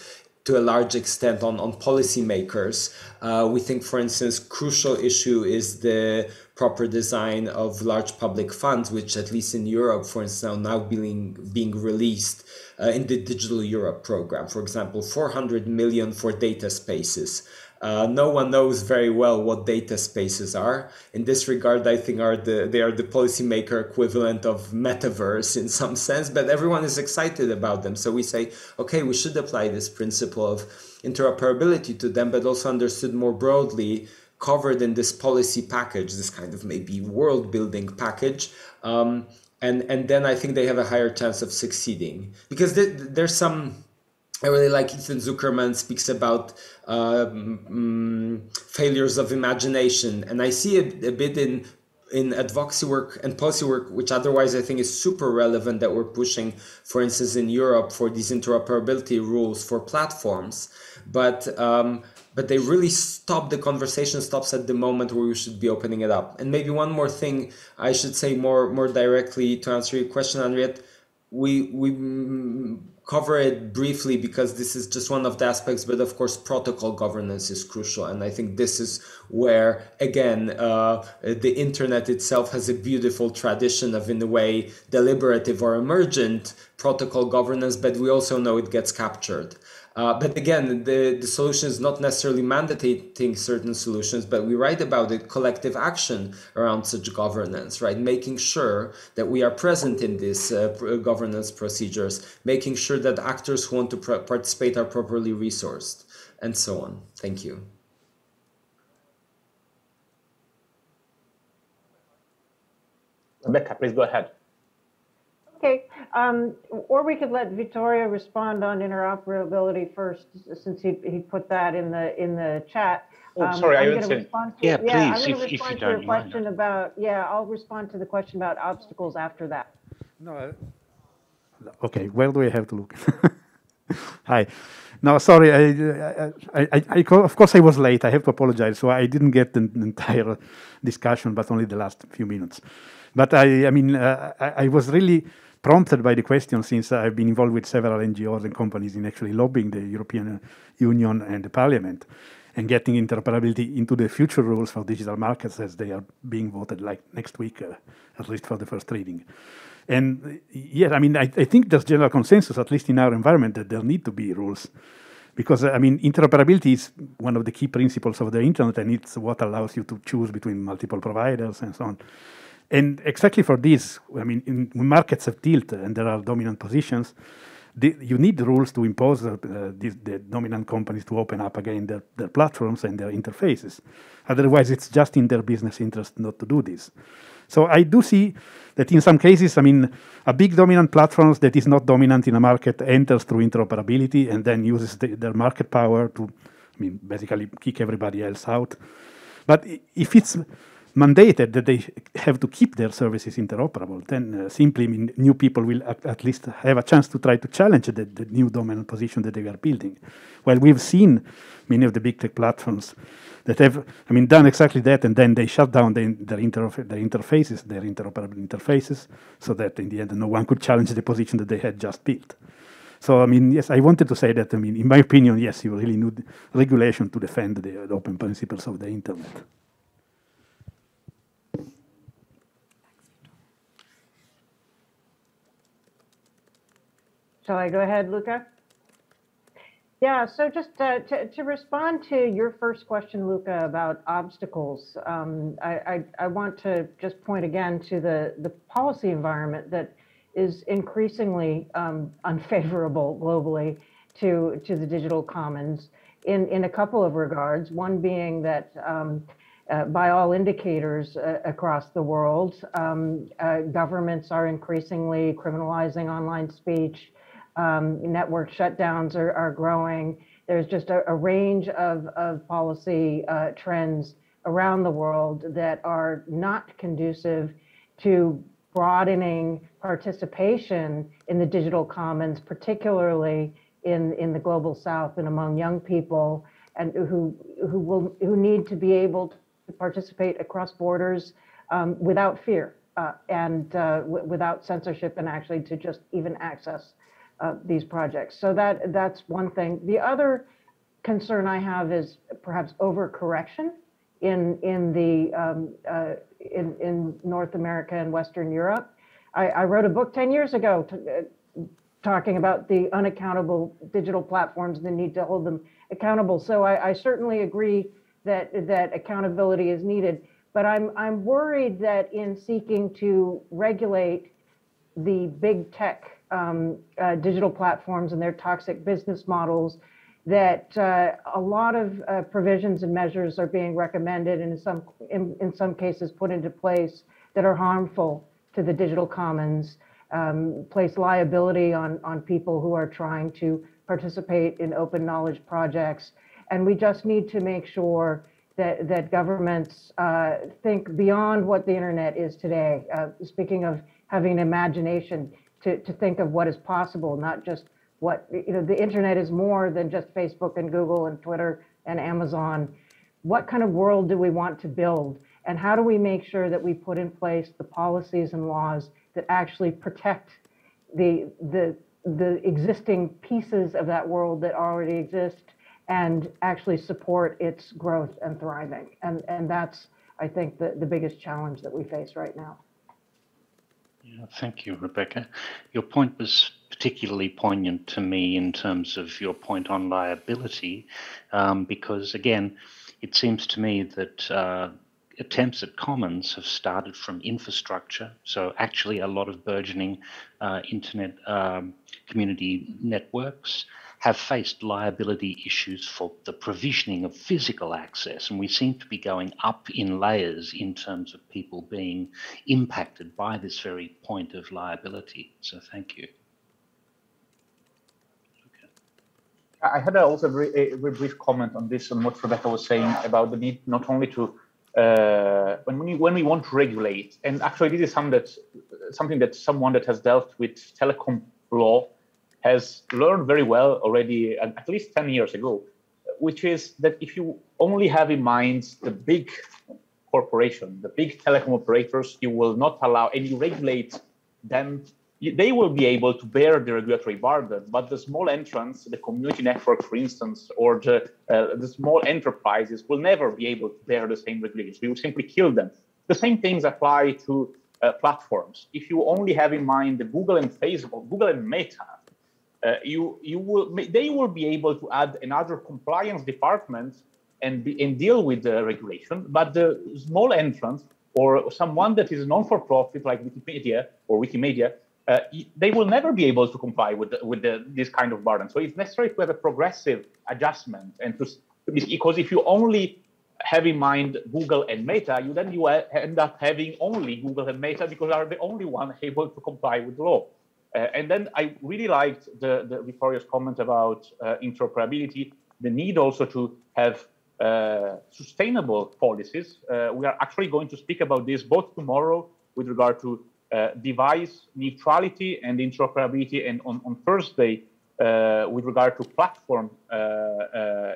to a large extent on, on policymakers. Uh, we think, for instance, crucial issue is the proper design of large public funds, which at least in Europe, for instance, are now being, being released uh, in the Digital Europe program. For example, 400 million for data spaces. Uh, no one knows very well what data spaces are. In this regard, I think are the they are the policymaker equivalent of metaverse in some sense, but everyone is excited about them. So we say, okay, we should apply this principle of interoperability to them, but also understood more broadly, covered in this policy package, this kind of maybe world building package. Um, and and then I think they have a higher chance of succeeding because there's some. I really like Ethan Zuckerman speaks about um, failures of imagination, and I see it a bit in in advocacy work and policy work, which otherwise I think is super relevant that we're pushing, for instance, in Europe for these interoperability rules for platforms. But um, but they really stop the conversation stops at the moment where we should be opening it up. And maybe one more thing i should say more more directly to answer your question henriette. We we cover it briefly because this is just one of the aspects but of course protocol governance is crucial. And i think this is where again uh, the internet itself has a beautiful tradition of in a way deliberative or emergent protocol governance but we also know it gets captured uh, but again, the, the solution is not necessarily mandating certain solutions, but we write about it collective action around such governance, right? Making sure that we are present in these uh, governance procedures, making sure that actors who want to participate are properly resourced. and so on. Thank you. Rebecca, please go ahead. Okay, um, or we could let Vittorio respond on interoperability first, since he, he put that in the, in the chat. Oh, Um, sorry, I I'm haven't gonna respond to- Yeah, Yeah, I'm please, gonna if- if you respond to your don't mind. question about, yeah, I'll respond to the question about obstacles after that. No. I- Okay, where do I have to look? Hi. No, sorry. I, I, I, I, co- of course, I was late. I have to apologize. So I didn't get the entire discussion, but only the last few minutes. But I, I mean, uh, I, I was really prompted by the question since I've been involved with several NGOs and companies in actually lobbying the European Union and the Parliament and getting interoperability into the future rules for digital markets as they are being voted like next week, uh, at least for the first reading. And uh, yeah, I mean, I, I think there's general consensus, at least in our environment, that there need to be rules. Because, uh, I mean, interoperability is one of the key principles of the internet, and it's what allows you to choose between multiple providers and so on. And exactly for this, I mean, in, markets have tilted and there are dominant positions, the, you need rules to impose uh, the, dominant companies to open up again their, their platforms and their interfaces. Otherwise, it's just in their business interest not to do this. So I do see that in some cases, I mean, a big dominant platform that is not dominant in a market enters through interoperability and then uses the, their market power to, I mean, basically kick everybody else out. But if it's mandated that they have to keep their services interoperable, then uh, simply mean, new people will at, at least have a chance to try to challenge the, the new dominant position that they are building. Well, we've seen many of the big tech platforms that have, I mean, done exactly that, and then they shut down the, their, inter, their interfaces, their interoperable interfaces, so that in the end no one could challenge the position that they had just built. So, I mean, yes, I wanted to say that, I mean, in my opinion, yes, you really need regulation to defend the open principles of the internet. Shall I go ahead, Luca? Yeah, so just uh, to, to respond to your first question, Luca, about obstacles, um, I, I, I want to just point again to the, the policy environment that is increasingly um, unfavorable globally to, to the digital commons in, in a couple of regards. One being that um, uh, by all indicators uh, across the world, um, uh, governments are increasingly criminalizing online speech. Um, network shutdowns are, are growing. There's just a, a range of, of policy uh, trends around the world that are not conducive to broadening participation in the digital commons, particularly in, in the global south and among young people and who, who will who need to be able to participate across borders um, without fear uh, and uh, without censorship and actually to just even access uh, these projects. So that that's one thing. The other concern I have is perhaps overcorrection in in the um, uh, in in North America and Western Europe. I, I wrote a book ten years ago to, uh, talking about the unaccountable digital platforms, the need to hold them accountable. So I, I certainly agree that that accountability is needed. But I'm I'm worried that in seeking to regulate the big tech um, uh, digital platforms and their toxic business models, that uh, a lot of uh, provisions and measures are being recommended and in some in, in some cases put into place that are harmful to the digital commons, um, place liability on on people who are trying to participate in open knowledge projects, and we just need to make sure that that governments uh, think beyond what the internet is today. Uh, speaking of having an imagination to, to think of what is possible, not just what, you know, the internet is more than just Facebook and Google and Twitter and Amazon. What kind of world do we want to build? And how do we make sure that we put in place the policies and laws that actually protect the, the, the existing pieces of that world that already exist and actually support its growth and thriving? And, and that's, I think, the, the biggest challenge that we face right now. Thank you, Rebecca. Your point was particularly poignant to me in terms of your point on liability, um, because again, it seems to me that uh, attempts at commons have started from infrastructure. So actually, a lot of burgeoning uh, internet um, community networks have faced liability issues for the provisioning of physical access, and we seem to be going up in layers in terms of people being impacted by this very point of liability. So, thank you. I had also a very, brief comment on this, on what Rebecca was saying about the need not only to uh, when we when we want to regulate, and actually this is that something that someone that has dealt with telecom law has learned very well already, at least 10 years ago, which is that if you only have in mind the big corporation, the big telecom operators, you will not allow and you regulate them. They will be able to bear the regulatory burden, but the small entrants, the community network, for instance, or the, uh, the small enterprises will never be able to bear the same regulations. We will simply kill them. The same things apply to uh, platforms. If you only have in mind the Google and Facebook, Google and Meta, uh, you you will they will be able to add another compliance department and be, and deal with the regulation. But the small entrant or someone that is a non for profit like Wikipedia or Wikimedia, uh, they will never be able to comply with the, with the, this kind of burden. So it's necessary to have a progressive adjustment and to because if you only have in mind Google and Meta, you then you end up having only Google and Meta because they are the only one able to comply with the law. Uh, and then I really liked the, the comment about uh, interoperability, the need also to have uh, sustainable policies. Uh, we are actually going to speak about this both tomorrow with regard to uh, device neutrality and interoperability, and on, on Thursday uh, with regard to platform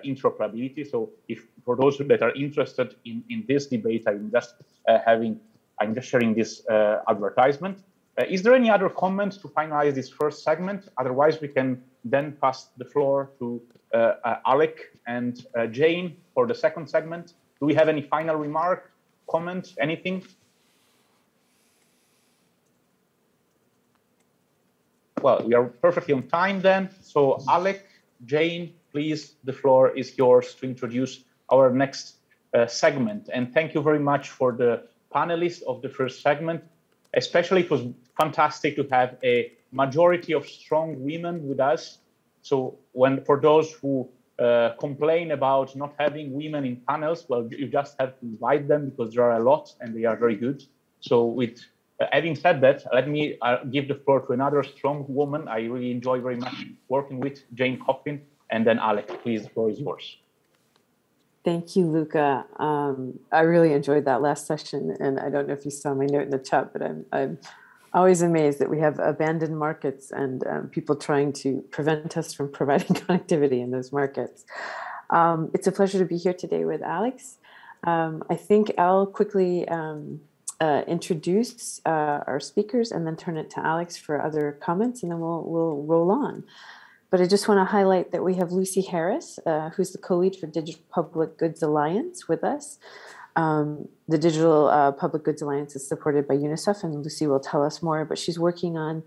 interoperability. So, if for those that are interested in, in this debate, I'm just having, I'm just sharing this advertisement. Uh, is there any other comments to finalize this first segment? Otherwise, we can then pass the floor to uh, uh, Alec and uh, Jane for the second segment. Do we have any final remark, comment, anything? Well, we are perfectly on time then. So Alec, Jane, please, the floor is yours to introduce our next uh, segment. And thank you very much for the panelists of the first segment especially it was fantastic to have a majority of strong women with us. So when for those who uh, complain about not having women in panels, well, you just have to invite them because there are a lot and they are very good. So with uh, having said that, let me uh, give the floor to another strong woman. I really enjoy very much working with Jane Coffin and then Alex, please, the floor is yours. Thank you, Luca. Um, I really enjoyed that last session, and I don't know if you saw my note in the chat, but I'm I'm always amazed that we have abandoned markets and um, people trying to prevent us from providing connectivity in those markets. Um, it's a pleasure to be here today with Alex. Um, I think I'll quickly um, uh, introduce uh, our speakers and then turn it to Alex for other comments, and then we'll we'll roll on. But I just want to highlight that we have Lucy Harris, uh, who's the co-lead for Digital Public Goods Alliance with us. Um, the Digital uh, Public Goods Alliance is supported by UNICEF, and Lucy will tell us more, but she's working on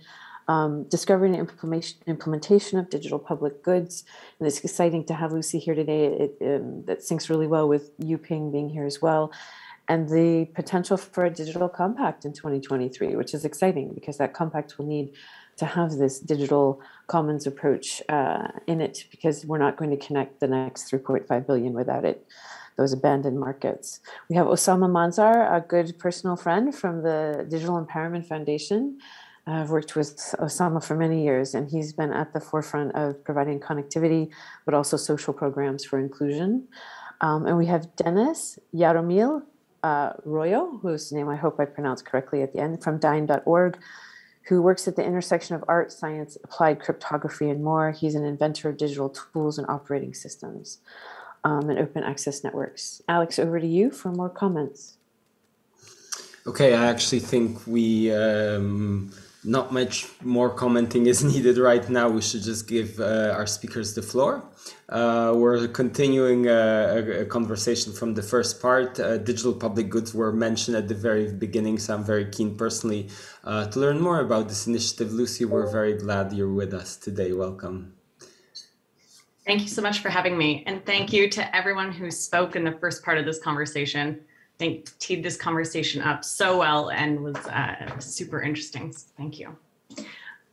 um, discovering and implementation, of digital public goods. And it's exciting to have Lucy here today. It, um, that syncs really well with Yuping being here as well. And the potential for a digital compact in 2023, which is exciting because that compact will need to have this digital commons approach uh, in it because we're not going to connect the next 3.5 billion without it those abandoned markets we have osama manzar a good personal friend from the digital empowerment foundation I've worked with Osama for many years, and he's been at the forefront of providing connectivity, but also social programs for inclusion. Um, and we have Dennis Yaromil uh, Royo, whose name I hope I pronounced correctly at the end, from Dyne.org, who works at the intersection of art, science, applied cryptography, and more. He's an inventor of digital tools and operating systems um, and open access networks. Alex, over to you for more comments. Okay, I actually think we. Um, not much more commenting is needed right now. We should just give uh, our speakers the floor. Uh, we're continuing uh, a, a, conversation from the first part. Uh, digital public goods were mentioned at the very beginning, so I'm very keen personally uh, to learn more about this initiative. Lucy, we're very glad you're with us today. Welcome. Thank you so much for having me. And thank you to everyone who spoke in the first part of this conversation. I think teed this conversation up so well and was uh, super interesting. So thank you.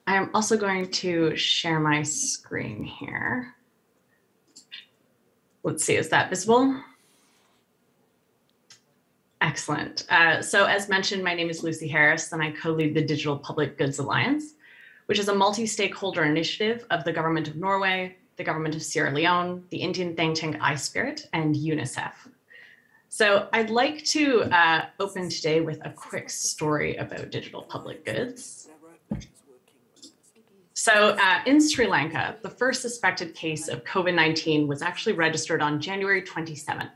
I'm also going to share my screen here. Let's see, is that visible? Excellent. Uh, so as mentioned, my name is Lucy Harris and I co-lead the Digital Public Goods Alliance, which is a multi-stakeholder initiative of the government of Norway, the government of Sierra Leone, the Indian think tank iSPIRT, and UNICEF. So I'd like to uh, open today with a quick story about digital public goods. So uh, in Sri Lanka, the first suspected case of COVID-19 was actually registered on January 27th.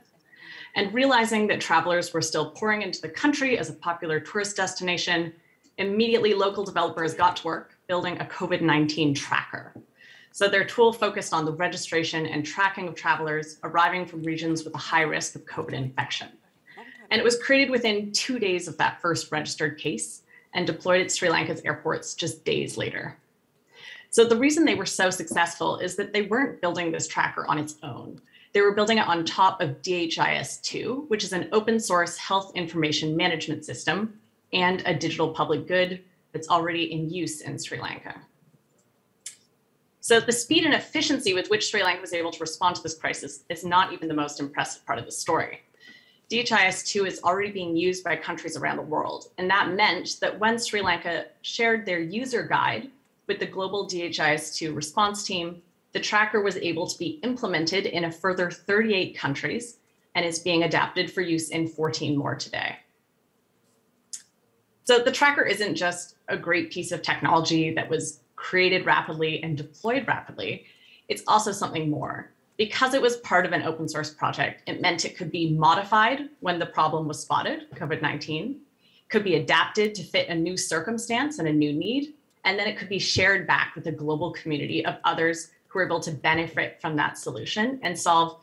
And realizing that travelers were still pouring into the country as a popular tourist destination, immediately local developers got to work building a COVID-19 tracker. So their tool focused on the registration and tracking of travelers arriving from regions with a high risk of COVID infection. And it was created within two days of that first registered case and deployed at Sri Lanka's airports just days later. So the reason they were so successful is that they weren't building this tracker on its own. They were building it on top of DHIS2, which is an open source health information management system and a digital public good that's already in use in Sri Lanka. So the speed and efficiency with which Sri Lanka was able to respond to this crisis is not even the most impressive part of the story. DHIS2 is already being used by countries around the world. And that meant that when Sri Lanka shared their user guide with the global DHIS2 response team, the tracker was able to be implemented in a further 38 countries and is being adapted for use in 14 more today. So the tracker isn't just a great piece of technology that was created rapidly and deployed rapidly, it's also something more. Because it was part of an open source project, it meant it could be modified when the problem was spotted, COVID 19, could be adapted to fit a new circumstance and a new need, and then it could be shared back with a global community of others who are able to benefit from that solution and solve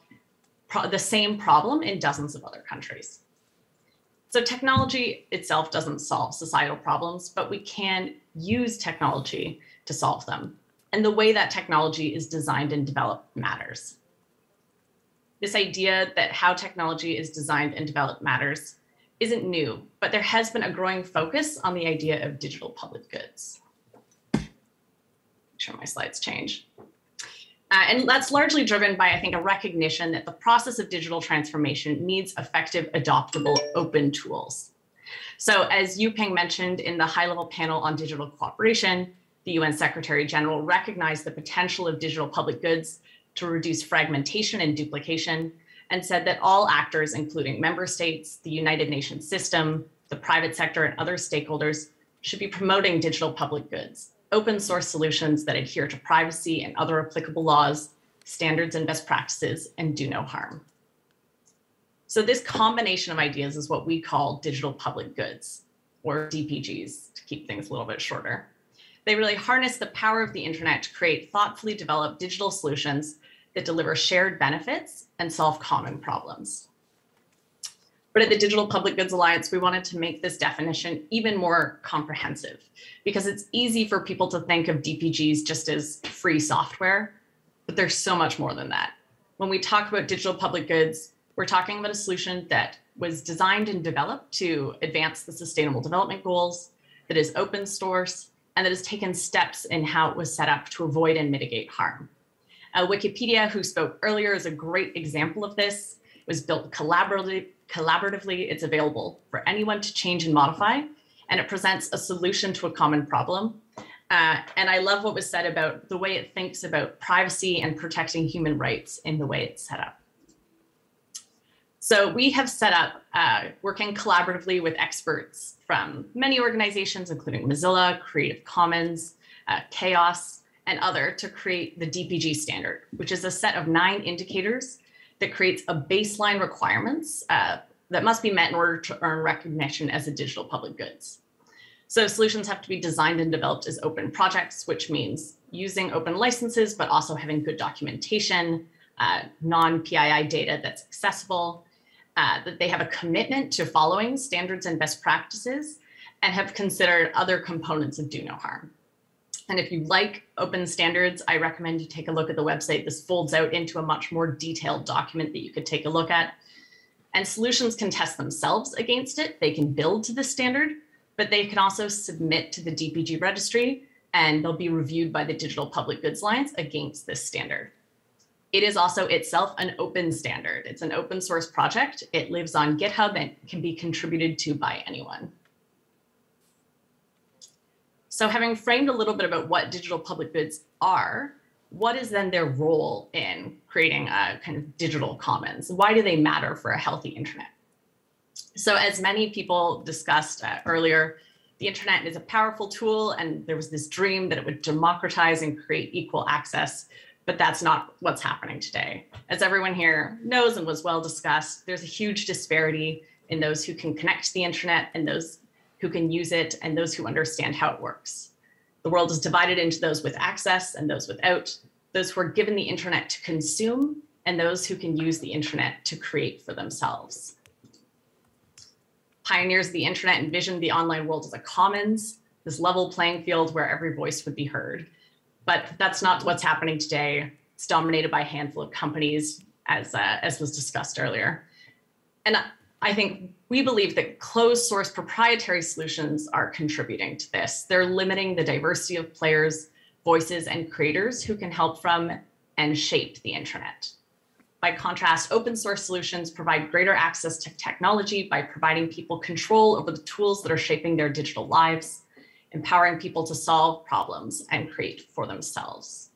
pro- the same problem in dozens of other countries. So technology itself doesn't solve societal problems, but we can use technology to solve them. And the way that technology is designed and developed matters. This idea that how technology is designed and developed matters isn't new, but there has been a growing focus on the idea of digital public goods. Make sure my slides change. Uh, and that's largely driven by, I think, a recognition that the process of digital transformation needs effective, adoptable, open tools. So as Yuping mentioned in the high level panel on digital cooperation, the UN Secretary General recognized the potential of digital public goods to reduce fragmentation and duplication and said that all actors, including member states, the United Nations system, the private sector, and other stakeholders, should be promoting digital public goods, open source solutions that adhere to privacy and other applicable laws, standards, and best practices, and do no harm. So, this combination of ideas is what we call digital public goods, or DPGs, to keep things a little bit shorter. They really harness the power of the internet to create thoughtfully developed digital solutions that deliver shared benefits and solve common problems. But at the Digital Public Goods Alliance, we wanted to make this definition even more comprehensive because it's easy for people to think of DPGs just as free software, but there's so much more than that. When we talk about digital public goods, we're talking about a solution that was designed and developed to advance the sustainable development goals, that is open source, and that has taken steps in how it was set up to avoid and mitigate harm. Uh, Wikipedia, who spoke earlier, is a great example of this. It was built collaboratively, collaboratively. It's available for anyone to change and modify, and it presents a solution to a common problem. Uh, and I love what was said about the way it thinks about privacy and protecting human rights in the way it's set up. So we have set up uh, working collaboratively with experts from many organizations, including Mozilla, Creative Commons, uh, CHAOSS, and other to create the DPG standard, which is a set of nine indicators that creates a baseline requirements uh, that must be met in order to earn recognition as a digital public goods. So solutions have to be designed and developed as open projects, which means using open licenses, but also having good documentation, uh, non-PII data that's accessible, uh, that they have a commitment to following standards and best practices and have considered other components of do no harm. And if you like open standards, I recommend you take a look at the website. This folds out into a much more detailed document that you could take a look at. And solutions can test themselves against it. They can build to the standard, but they can also submit to the DPG registry and they'll be reviewed by the Digital Public Goods Alliance against this standard. It is also itself an open standard. It's an open source project. It lives on GitHub and can be contributed to by anyone. So having framed a little bit about what digital public goods are, what is then their role in creating a kind of digital commons? Why do they matter for a healthy internet? So as many people discussed uh, earlier, the internet is a powerful tool and there was this dream that it would democratize and create equal access, but that's not what's happening today. As everyone here knows and was well discussed, there's a huge disparity in those who can connect to the internet and those who can use it and those who understand how it works. The world is divided into those with access and those without, those who are given the internet to consume, and those who can use the internet to create for themselves. Pioneers of the internet envisioned the online world as a commons, this level playing field where every voice would be heard. But that's not what's happening today. It's dominated by a handful of companies, as, uh, as was discussed earlier. And I think we believe that closed source proprietary solutions are contributing to this. They're limiting the diversity of players, voices, and creators who can help from and shape the internet. By contrast, open source solutions provide greater access to technology by providing people control over the tools that are shaping their digital lives, empowering people to solve problems and create for themselves.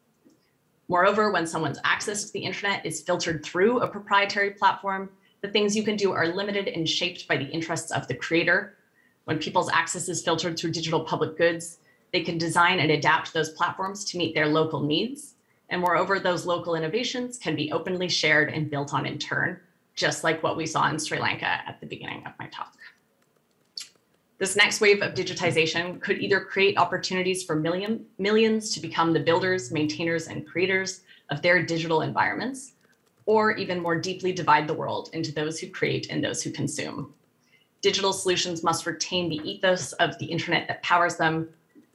Moreover, when someone's access to the internet is filtered through a proprietary platform, the things you can do are limited and shaped by the interests of the creator. When people's access is filtered through digital public goods, they can design and adapt those platforms to meet their local needs. And moreover, those local innovations can be openly shared and built on in turn, just like what we saw in Sri Lanka at the beginning of my talk. This next wave of digitization could either create opportunities for million, millions to become the builders, maintainers, and creators of their digital environments, or even more deeply divide the world into those who create and those who consume. Digital solutions must retain the ethos of the internet that powers them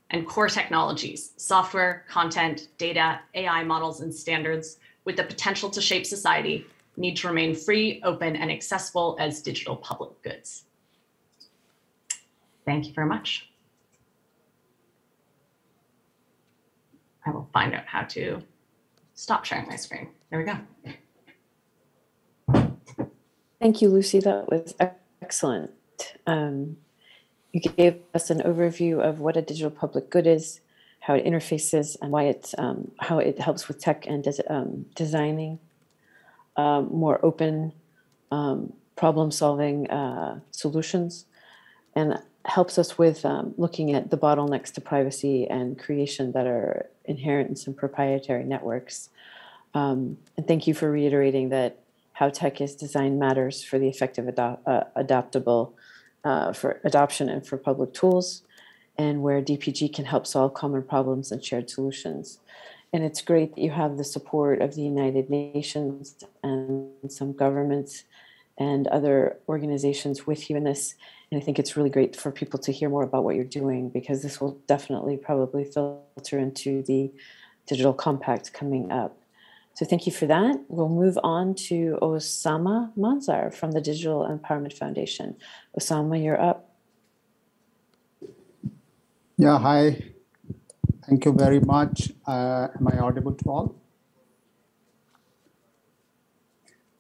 and core technologies, software, content, data, AI models, and standards with the potential to shape society need to remain free, open, and accessible as digital public goods. Thank you very much. I will find out how to stop sharing my screen. There we go. Thank you, Lucy. That was excellent. Um, you gave us an overview of what a digital public good is, how it interfaces, and why it um, how it helps with tech and des- um, designing um, more open um, problem-solving uh, solutions, and helps us with um, looking at the bottlenecks to privacy and creation that are inherent in some proprietary networks. and thank you for reiterating that how tech is designed matters for the effective ado- uh, adaptable uh, for adoption and for public tools, and where DPG can help solve common problems and shared solutions. And it's great that you have the support of the United Nations and some governments and other organizations with you in this. And I think it's really great for people to hear more about what you're doing because this will definitely probably filter into the digital compact coming up. So thank you for that. We'll move on to Osama Manzar from the Digital Empowerment Foundation. Osama, you're up. Yeah, hi. Thank you very much. Uh, am I audible to all?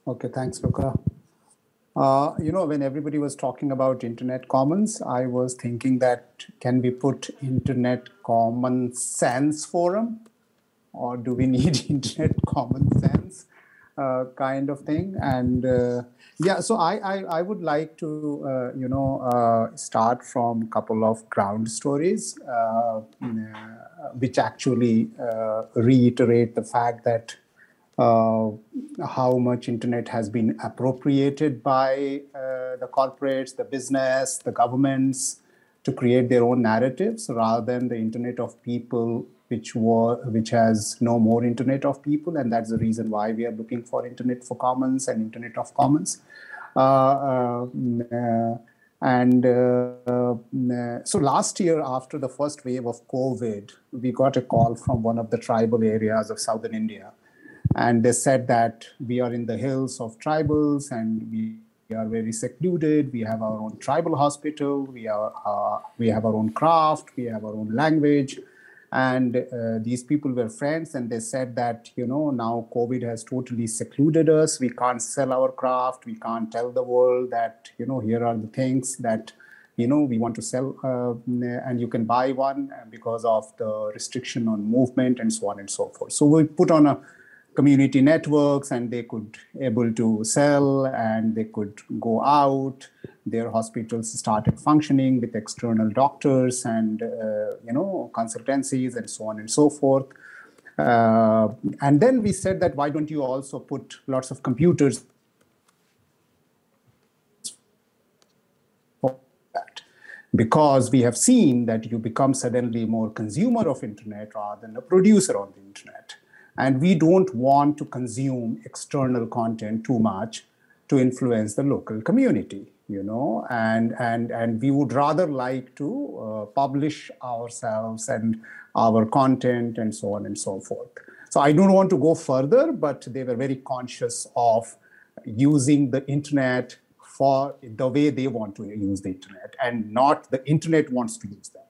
Okay, thanks, Luca. Uh, you know, when everybody was talking about Internet Commons, I was thinking that can we put Internet Common Sense Forum? Or do we need internet common sense uh, kind of thing? And uh, yeah so I, I, I would like to uh, you know uh, start from a couple of ground stories uh, which actually reiterate the fact that how much internet has been appropriated by the corporates the business the governments to create their own narratives rather than the internet of people which war, which has no more internet of people, and that's the reason why we are looking for internet for commons and internet of commons. Uh, uh, uh and uh, so last year, after the first wave of COVID, we got a call from one of the tribal areas of southern India, and they said that we are in the hills of tribals and we are very secluded. We have our own tribal hospital. We are uh, we have our own craft. We have our own language, and uh, these people were friends. And they said that you know now COVID has totally secluded us. We can't sell our craft. We can't tell the world that you know here are the things that you know we want to sell uh, and you can buy one because of the restriction on movement and so on and so forth so we put on a community networks and they could able to sell and they could go out. Their hospitals started functioning with external doctors and uh, you know consultancies and so on and so forth. Uh, and then we said that why don't you also put lots of computers because we have seen that you become suddenly more consumer of internet rather than a producer on the internet and we don't want to consume external content too much to influence the local community you know and and and we would rather like to uh, publish ourselves and our content and so on and so forth so i don't want to go further but they were very conscious of using the internet for the way they want to use the internet and not the internet wants to use them.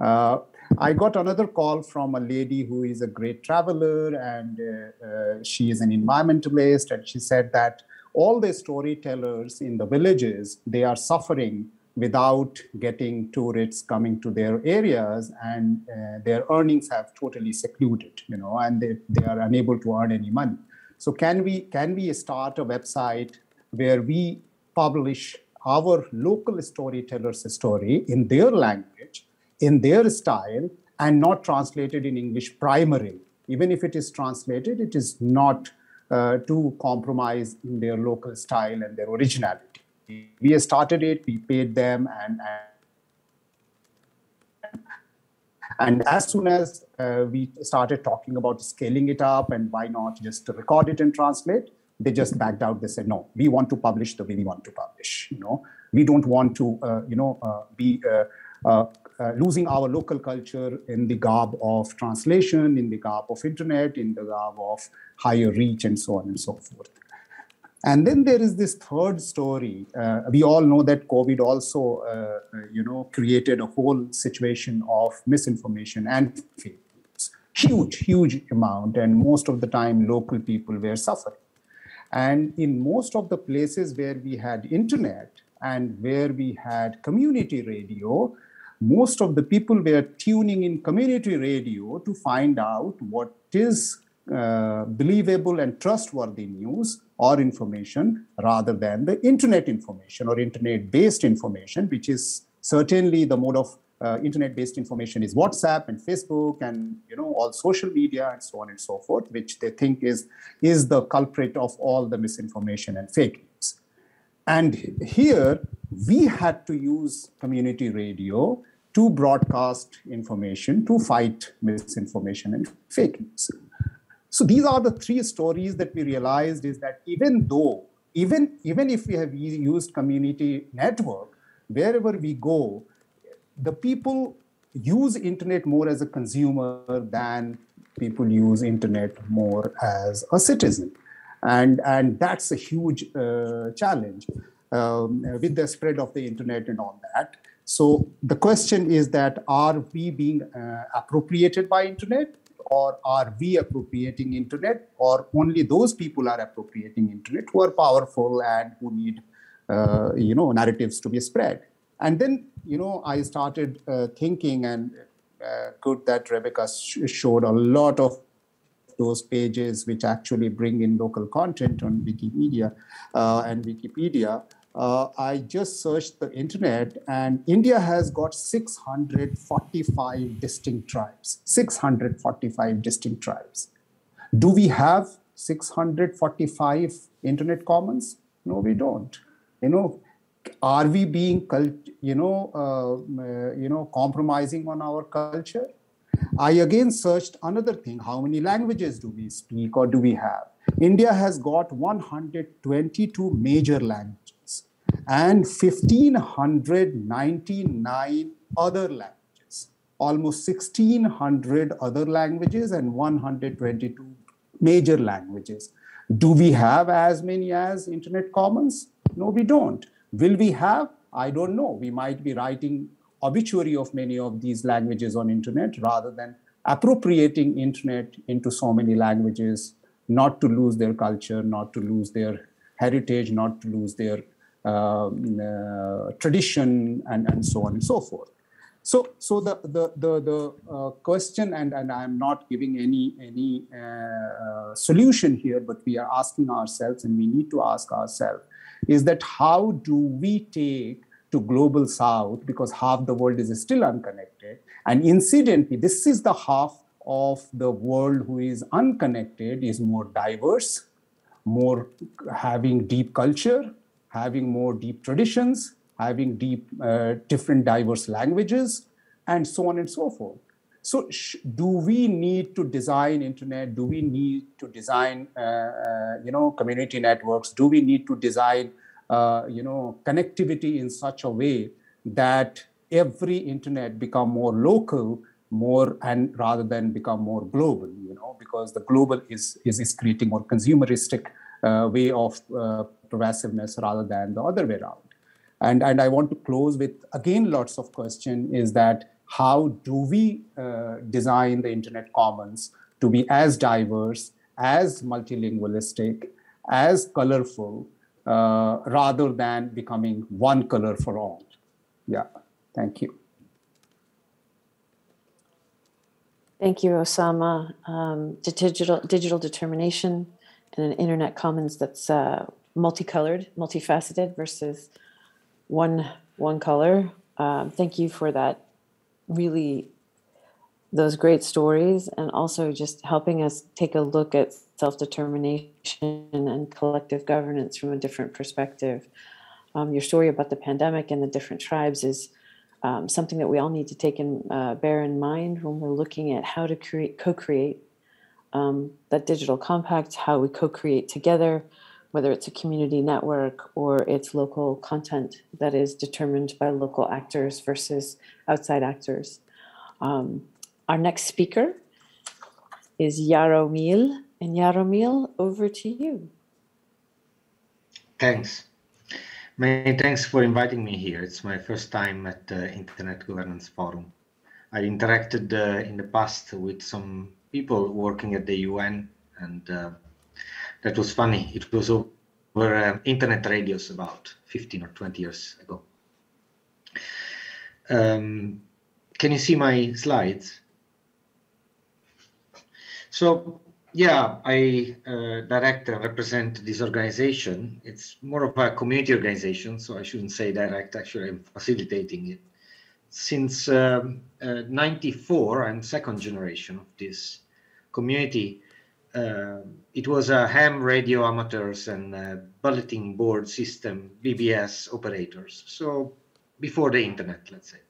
Uh, I got another call from a lady who is a great traveler and uh, uh, she is an environmentalist and she said that all the storytellers in the villages they are suffering without getting tourists coming to their areas and uh, their earnings have totally secluded you know and they, they are unable to earn any money. So can we can we start a website where we publish our local storytellers' story in their language, in their style, and not translated in English primarily. Even if it is translated, it is not uh, to compromise in their local style and their originality. We started it, we paid them, and, and and as soon as uh, we started talking about scaling it up and why not just record it and translate, they just backed out. They said, no, we want to publish the way we want to publish. You know, we don't want to, uh, you know, uh, be uh, uh, uh, losing our local culture in the garb of translation, in the garb of internet, in the garb of higher reach, and so on and so forth. And then there is this third story. Uh, we all know that COVID also, you know, created a whole situation of misinformation and fake news. Huge, huge amount, and most of the time, local people were suffering. And in most of the places where we had internet and where we had community radio, most of the people were tuning in community radio to find out what is uh, believable and trustworthy news or information rather than the internet information or internet based information, which is certainly the mode of uh, internet-based information is WhatsApp and Facebook and you know all social media and so on and so forth, which they think is is the culprit of all the misinformation and fake. And here we had to use community radio to broadcast information to fight misinformation and fake news. So these are the three stories that we realized is that even though even even if we have used community network, wherever we go, the people use internet more as a consumer than people use internet more as a citizen and and that's a huge uh, challenge um, with the spread of the internet and all that. So the question is that are we being uh, appropriated by internet or are we appropriating internet or only those people are appropriating internet who are powerful and who need uh, you know narratives to be spread? And then, you know, I started uh, thinking, and uh, good that Rebecca sh- showed a lot of those pages which actually bring in local content on Wikimedia uh, and Wikipedia. Uh, I just searched the internet, and India has got 645 distinct tribes. 645 distinct tribes. Do we have 645 internet commons? No, we don't. You know, are we being you know uh, you know compromising on our culture i again searched another thing how many languages do we speak or do we have india has got 122 major languages and 1599 other languages almost 1600 other languages and 122 major languages do we have as many as internet commons No, we don't. Will we have? I don't know. We might be writing obituary of many of these languages on internet rather than appropriating internet into so many languages, not to lose their culture, not to lose their heritage, not to lose their um, uh, tradition, and, and so on and so forth. So, so the the the, the uh, question, and and I'm not giving any any uh, solution here, but we are asking ourselves, and we need to ask ourselves, is that how do we take to global south because half the world is still unconnected, and incidentally, this is the half of the world who is unconnected is more diverse, more having deep culture, having more deep traditions, having deep, uh, different diverse languages, and so on and so forth. So, do we need to design internet? Do we need to design, uh, uh, you know, community networks? Do we need to design, you know, connectivity in such a way that every internet become more local, more and rather than become more global? You know, because the global is is, is creating more consumeristic uh, way of uh, pervasiveness rather than the other way around. And, and I want to close with again lots of question is that how do we uh, design the internet commons to be as diverse, as multilingualistic, as colorful, uh, rather than becoming one color for all? Yeah, thank you. Thank you, Osama. Um, digital, digital determination and an internet commons that's uh, multicolored, multifaceted versus one one color. Um, thank you for that. Really, those great stories, and also just helping us take a look at self determination and collective governance from a different perspective. Um, your story about the pandemic and the different tribes is um, something that we all need to take and uh, bear in mind when we're looking at how to create co-create um, that digital compact, how we co-create together, whether it's a community network or it's local content that is determined by local actors versus outside actors. Um, our next speaker is Jaromil. And Jaromil, over to you. Thanks. Many thanks for inviting me here. It's my first time at the Internet Governance Forum. I interacted uh, in the past with some people working at the UN, and uh, that was funny. It was over uh, internet radios about 15 or 20 years ago. Um, can you see my slides? So yeah, I uh, direct and represent this organization. It's more of a community organization, so I shouldn't say direct, actually I'm facilitating it. Since um, uh, 94, I'm second generation of this community. Uh, it was a ham radio amateurs and uh, bulletin board system, BBS operators. So before the internet, let's say.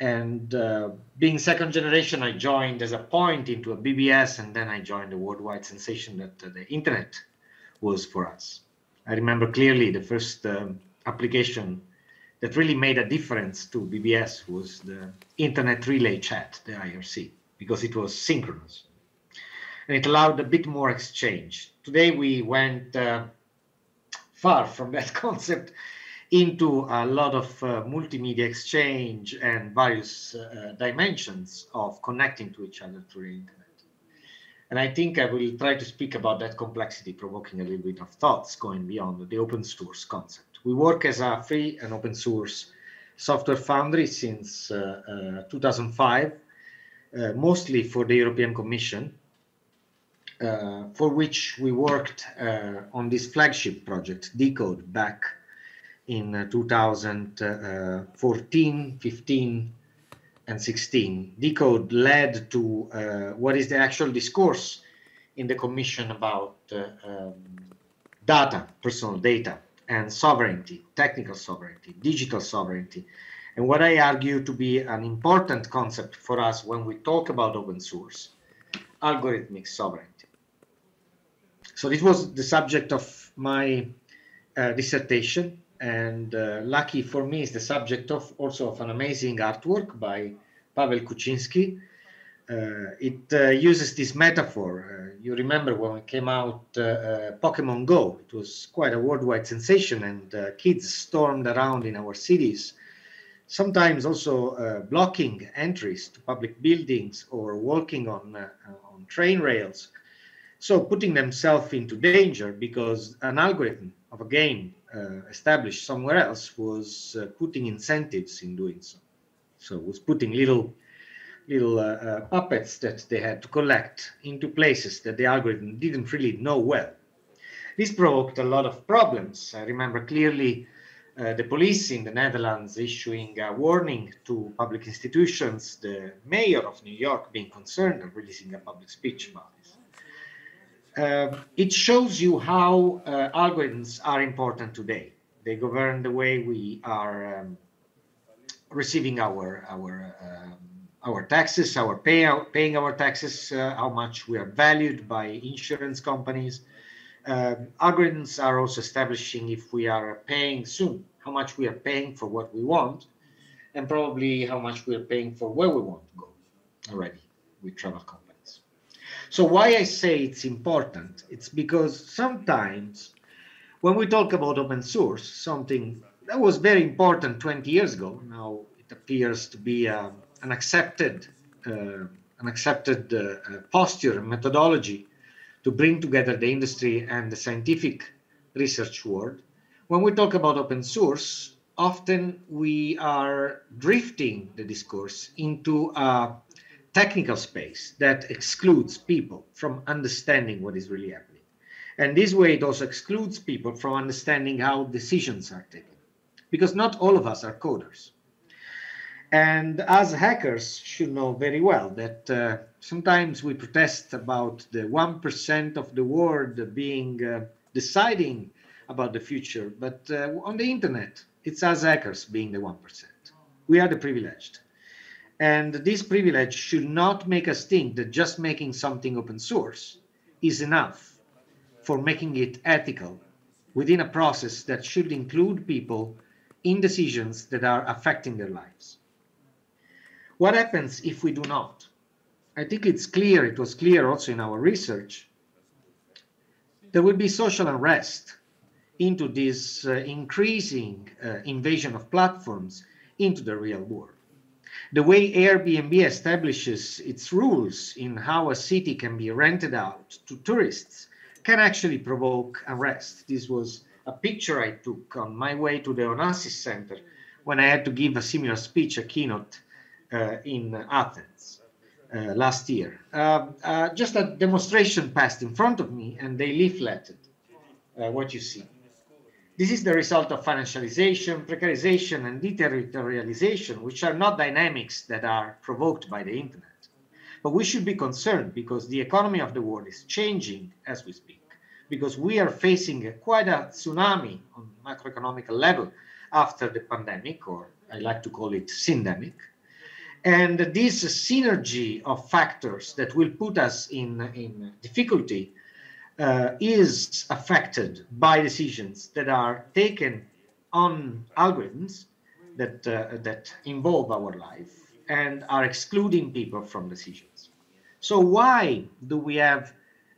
And uh, being second generation, I joined as a point into a BBS, and then I joined the worldwide sensation that uh, the internet was for us. I remember clearly the first um, application that really made a difference to BBS was the Internet Relay Chat, the IRC, because it was synchronous. And it allowed a bit more exchange. Today we went uh, far from that concept into a lot of uh, multimedia exchange and various uh, dimensions of connecting to each other through the internet. And I think I will try to speak about that complexity, provoking a little bit of thoughts going beyond the open source concept. We work as a free and open source software foundry since uh, uh 2005, uh, mostly for the European Commission, uh, for which we worked on this flagship project, Decode, back in uh, 2014, 15, and 16. Decode led to uh, what is the actual discourse in the Commission about uh, um, data, personal data, and sovereignty, technical sovereignty, digital sovereignty, and what I argue to be an important concept for us when we talk about open source, algorithmic sovereignty. So this was the subject of my uh, dissertation and uh, lucky for me is the subject of also of an amazing artwork by Pavel Kuczynski, Uh, it uh, uses this metaphor. Uh, you remember when it came out Pokemon Go? It was quite a worldwide sensation, and kids stormed around in our cities, sometimes also blocking entries to public buildings or walking on, on train rails. So putting themselves into danger because an algorithm of a game uh, established somewhere else was uh, putting incentives in doing so. So was putting little little uh, uh, puppets that they had to collect into places that the algorithm didn't really know well. This provoked a lot of problems. I remember clearly uh, the police in the Netherlands issuing a warning to public institutions, the mayor of New York being concerned and releasing a public speech about. Uh, it shows you how uh, algorithms are important today. They govern the way we are um, receiving our, our um, our taxes, our payout, paying our taxes, uh, how much we are valued by insurance companies. Um, algorithms are also establishing if we are paying soon, how much we are paying for what we want, and probably how much we are paying for where we want to go already with travel companies. So why I say it's important, it's because sometimes when we talk about open source, something that was very important 20 years ago, now it appears to be um, an accepted uh, an accepted uh, uh, posture and methodology to bring together the industry and the scientific research world. When we talk about open source, often we are drifting the discourse into a technical space that excludes people from understanding what is really happening. And this way, it also excludes people from understanding how decisions are taken. Because not all of us are coders. And as hackers should know very well that uh, sometimes we protest about the 1% of the world being uh, deciding about the future, but uh, on the internet, it's us hackers being the 1%. We are the privileged. And this privilege should not make us think that just making something open source is enough for making it ethical within a process that should include people in decisions that are affecting their lives. What happens if we do not? I think it's clear, it was clear also in our research, there will be social unrest into this uh, increasing uh, invasion of platforms into the real world. The way Airbnb establishes its rules in how a city can be rented out to tourists can actually provoke unrest. This was a picture I took on my way to the Onassis Center when I had to give a similar speech, a keynote uh, in Athens uh, last year. Um, uh, just a demonstration passed in front of me and they leafleted what you see. This is the result of financialization, precarization, and deterritorialization, which are not dynamics that are provoked by the internet. But we should be concerned because the economy of the world is changing as we speak, because we are facing a, quite a tsunami on macroeconomic level after the pandemic, or I like to call it syndemic. And this synergy of factors that will put us in, in difficulty uh, is affected by decisions that are taken on algorithms that, uh, that involve our life and are excluding people from decisions. So why do we have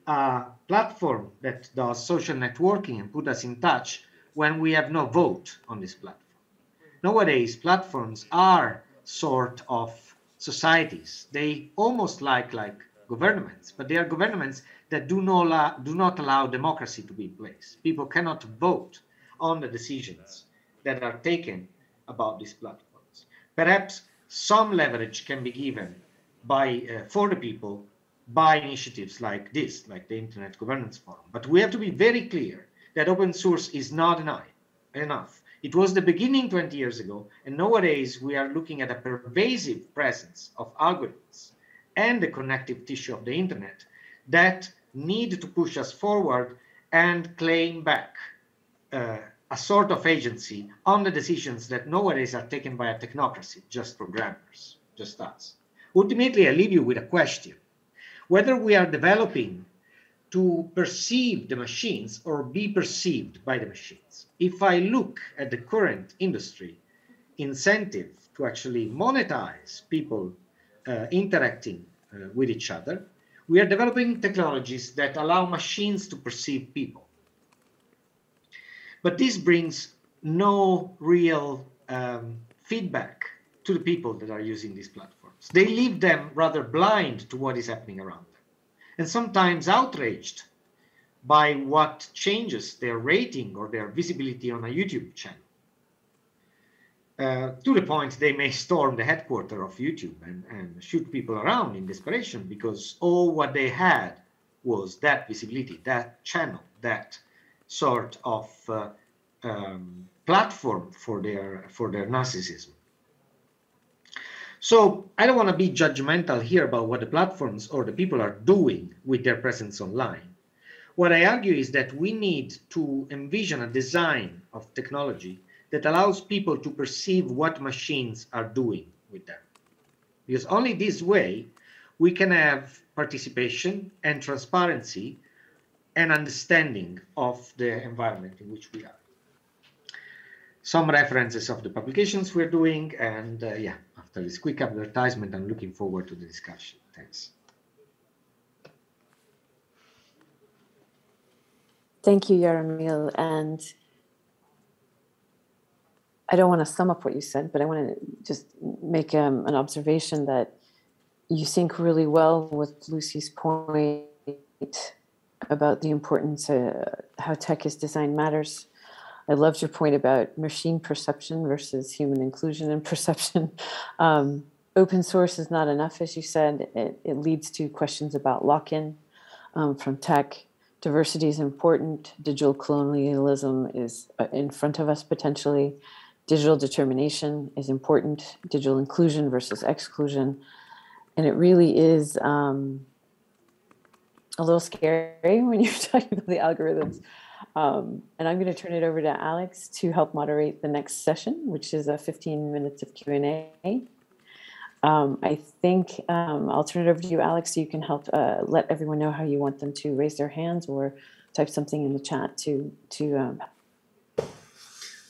a platform that does social networking and put us in touch when we have no vote on this platform? Nowadays, platforms are sort of societies. They almost like like governments, but they are governments that do not allow, do not allow democracy to be in place. People cannot vote on the decisions that are taken about these platforms. Perhaps some leverage can be given by uh, for the people by initiatives like this, like the Internet Governance Forum. But we have to be very clear that open source is not enough. enough. It was the beginning 20 years ago, and nowadays we are looking at a pervasive presence of algorithms and the connective tissue of the internet that need to push us forward and claim back uh, a sort of agency on the decisions that nowadays are taken by a technocracy, just programmers, just us. Ultimately, I leave you with a question. Whether we are developing to perceive the machines or be perceived by the machines. If I look at the current industry incentive to actually monetize people uh, interacting uh, with each other. We are developing technologies that allow machines to perceive people. But this brings no real um, feedback to the people that are using these platforms. They leave them rather blind to what is happening around them and sometimes outraged by what changes their rating or their visibility on a YouTube channel. Uh, to the point they may storm the headquarters of YouTube and, and shoot people around in desperation because all what they had was that visibility, that channel, that sort of uh, um, platform for their for their narcissism. So I don't want to be judgmental here about what the platforms or the people are doing with their presence online. What I argue is that we need to envision a design of technology that allows people to perceive what machines are doing with them. Because only this way we can have participation and transparency and understanding of the environment in which we are. Some references of the publications we're doing, and uh, yeah, after this quick advertisement, I'm looking forward to the discussion. Thanks. Thank you, Jaromil. And I don't want to sum up what you said, but I want to just make um, an observation that you sync really well with Lucy's point about the importance of how tech is designed matters. I loved your point about machine perception versus human inclusion and perception. Um, open source is not enough, as you said. It, it leads to questions about lock in um, from tech. Diversity is important. Digital colonialism is uh, in front of us potentially. Digital determination is important. Digital inclusion versus exclusion. And it really is um, a little scary when you're talking about the algorithms. Um, and I'm going to turn it over to Alex to help moderate the next session, which is a 15 minutes of Q&A. Um, I think um, I'll turn it over to you, Alex, so you can help uh, let everyone know how you want them to raise their hands or type something in the chat to to. Um,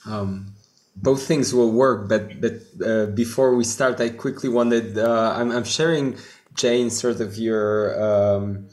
um both things will work, but but uh, before we start, I quickly wanted uh, I'm, I'm sharing Jane sort of your um,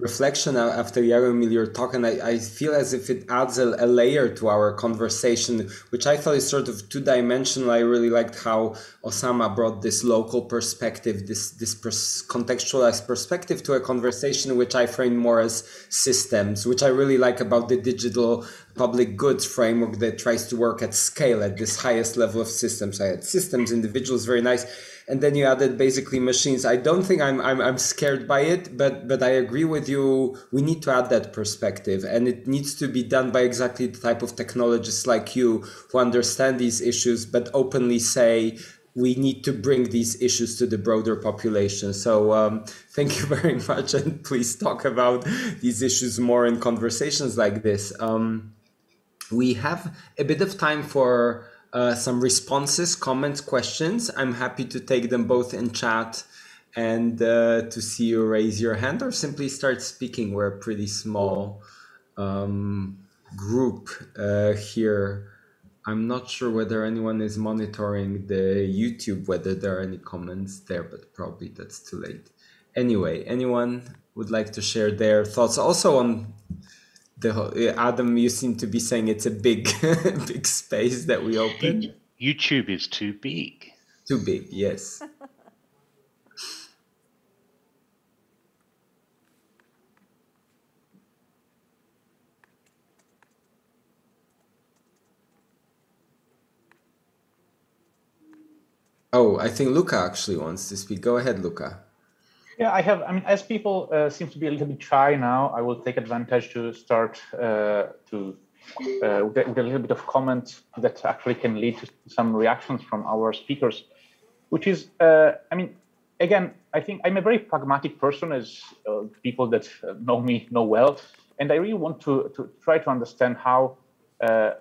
reflection after Jaromil your talk, and I, I feel as if it adds a, a, layer to our conversation, which I thought is sort of two dimensional. I really liked how Osama brought this local perspective, this this pers- contextualized perspective to a conversation, which I frame more as systems, which I really like about the digital public goods framework that tries to work at scale at this highest level of systems. I had systems, individuals, very nice and then you added basically machines. I don't think I'm, I'm I'm scared by it, but but I agree with you. We need to add that perspective, and it needs to be done by exactly the type of technologists like you who understand these issues, but openly say we need to bring these issues to the broader population. So um, thank you very much, and please talk about these issues more in conversations like this. Um, we have a bit of time for uh, some responses, comments, questions. I'm happy to take them both in chat and uh, to see you raise your hand or simply start speaking. We're a pretty small um, group uh, here. I'm not sure whether anyone is monitoring the YouTube, whether there are any comments there, but probably that's too late. Anyway, anyone would like to share their thoughts also on the whole, Adam, you seem to be saying it's a big, big space that we open. YouTube is too big. Too big, yes. oh, I think Luca actually wants to speak. Go ahead, Luca. Yeah, I have. I mean, as people uh, seem to be a little bit shy now, I will take advantage to start uh, to uh, with, a, little bit of comment that actually can lead to some reactions from our speakers, which is, uh, I mean, again, I think I'm a very pragmatic person, as uh, people that know me know well, and I really want to to try to understand how uh,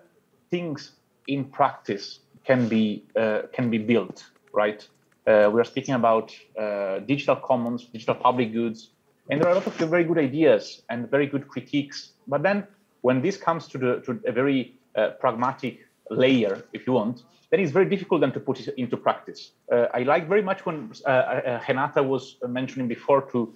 things in practice can be can be built, right? Uh, we are speaking about uh, digital commons, digital public goods, and there are a lot of very good ideas and very good critiques. But then, when this comes to the to a very uh, pragmatic layer, if you want, then it's very difficult then to put it into practice. Uh, I like very much when uh, uh, Renata was mentioning before to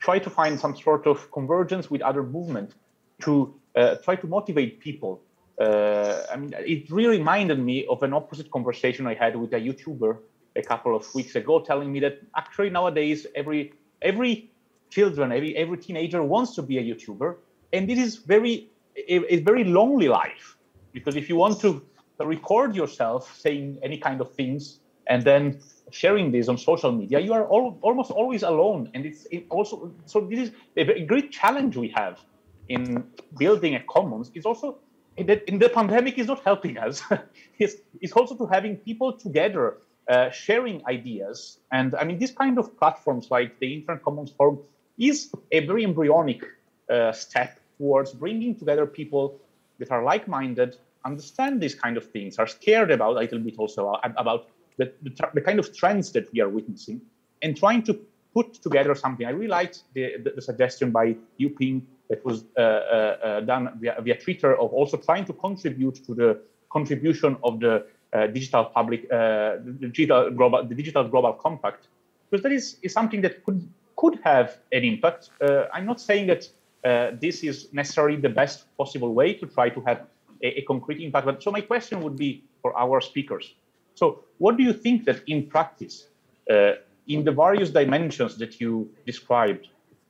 try to find some sort of convergence with other movement to uh, try to motivate people. Uh, I mean, it really reminded me of an opposite conversation I had with a YouTuber a couple of weeks ago, telling me that actually nowadays every every children, every every teenager wants to be a YouTuber, and this is very a very lonely life because if you want to record yourself saying any kind of things and then sharing this on social media, you are all, almost always alone. And it's it also, so this is a great challenge we have in building a commons. It's also, in the, in the pandemic is not helping us. it's, it's also to having people together uh, sharing ideas. And I mean, this kind of platforms like the Internet Commons Forum is a very embryonic uh, step towards bringing together people that are like-minded understand these kind of things, are scared about a little bit also about the, the, the, kind of trends that we are witnessing, and trying to put together something. I really liked the, the, the suggestion by Yuping that was uh, uh, uh, done via, via, Twitter of also trying to contribute to the contribution of the uh, digital public, uh, the digital global, the digital global compact, because that is, is something that could could have an impact. Uh, I'm not saying that this is necessarily the best possible way to try to have a, a concrete impact. But so my question would be for our speakers. So what do you think that in practice, uh, in the various dimensions that you described,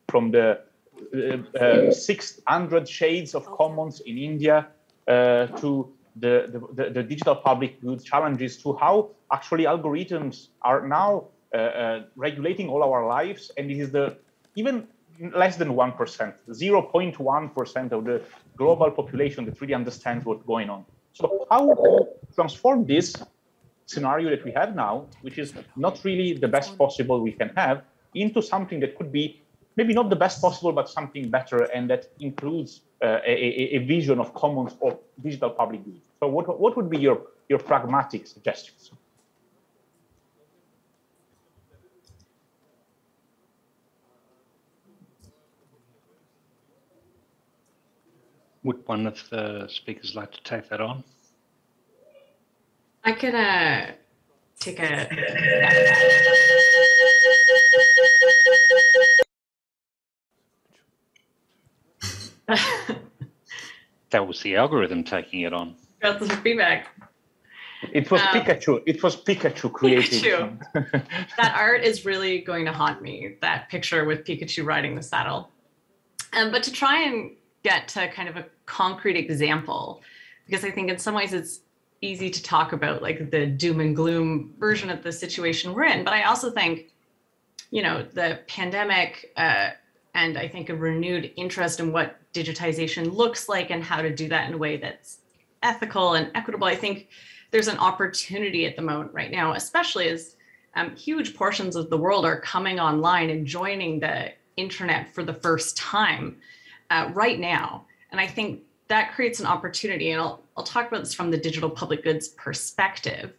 from the uh, uh, 600 shades of commons in India uh, to the, the, the, digital public goods challenges to how actually algorithms are now uh, uh, regulating all our lives. And this is the even less than 1%, 0.1% of the global population that really understands what's going on. So how transform this scenario that we have now, which is not really the best possible we can have, into something that could be maybe not the best possible, but something better, and that includes uh, a, a, vision of commons or digital public good. So what, what would be your, your pragmatic suggestions? Would one of the speakers like to take that on? I could uh, take a. that was the algorithm taking it on. Got the feedback. It was um, Pikachu. It was Pikachu creating. Pikachu. that art is really going to haunt me. That picture with Pikachu riding the saddle. Um, but to try and get to kind of a concrete example because I think in some ways it's easy to talk about like the doom and gloom version of the situation we're in. But I also think, you know, the pandemic uh, and I think a renewed interest in what digitization looks like and how to do that in a way that's ethical and equitable. I think there's an opportunity at the moment right now, especially as um, huge portions of the world are coming online and joining the internet for the first time uh, right now. And I think that creates an opportunity. And I'll, I'll talk about this from the digital public goods perspective,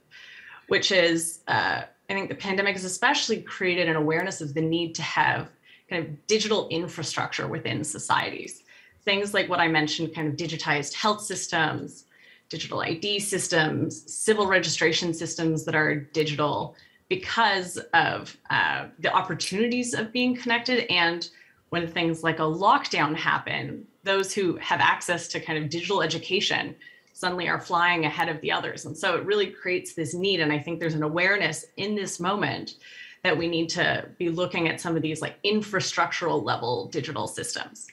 which is uh, I think the pandemic has especially created an awareness of the need to have kind of digital infrastructure within societies. Things like what I mentioned, kind of digitized health systems, digital ID systems, civil registration systems that are digital because of uh, the opportunities of being connected and when things like a lockdown happen, those who have access to kind of digital education suddenly are flying ahead of the others. And so it really creates this need. And I think there's an awareness in this moment that we need to be looking at some of these like infrastructural level digital systems.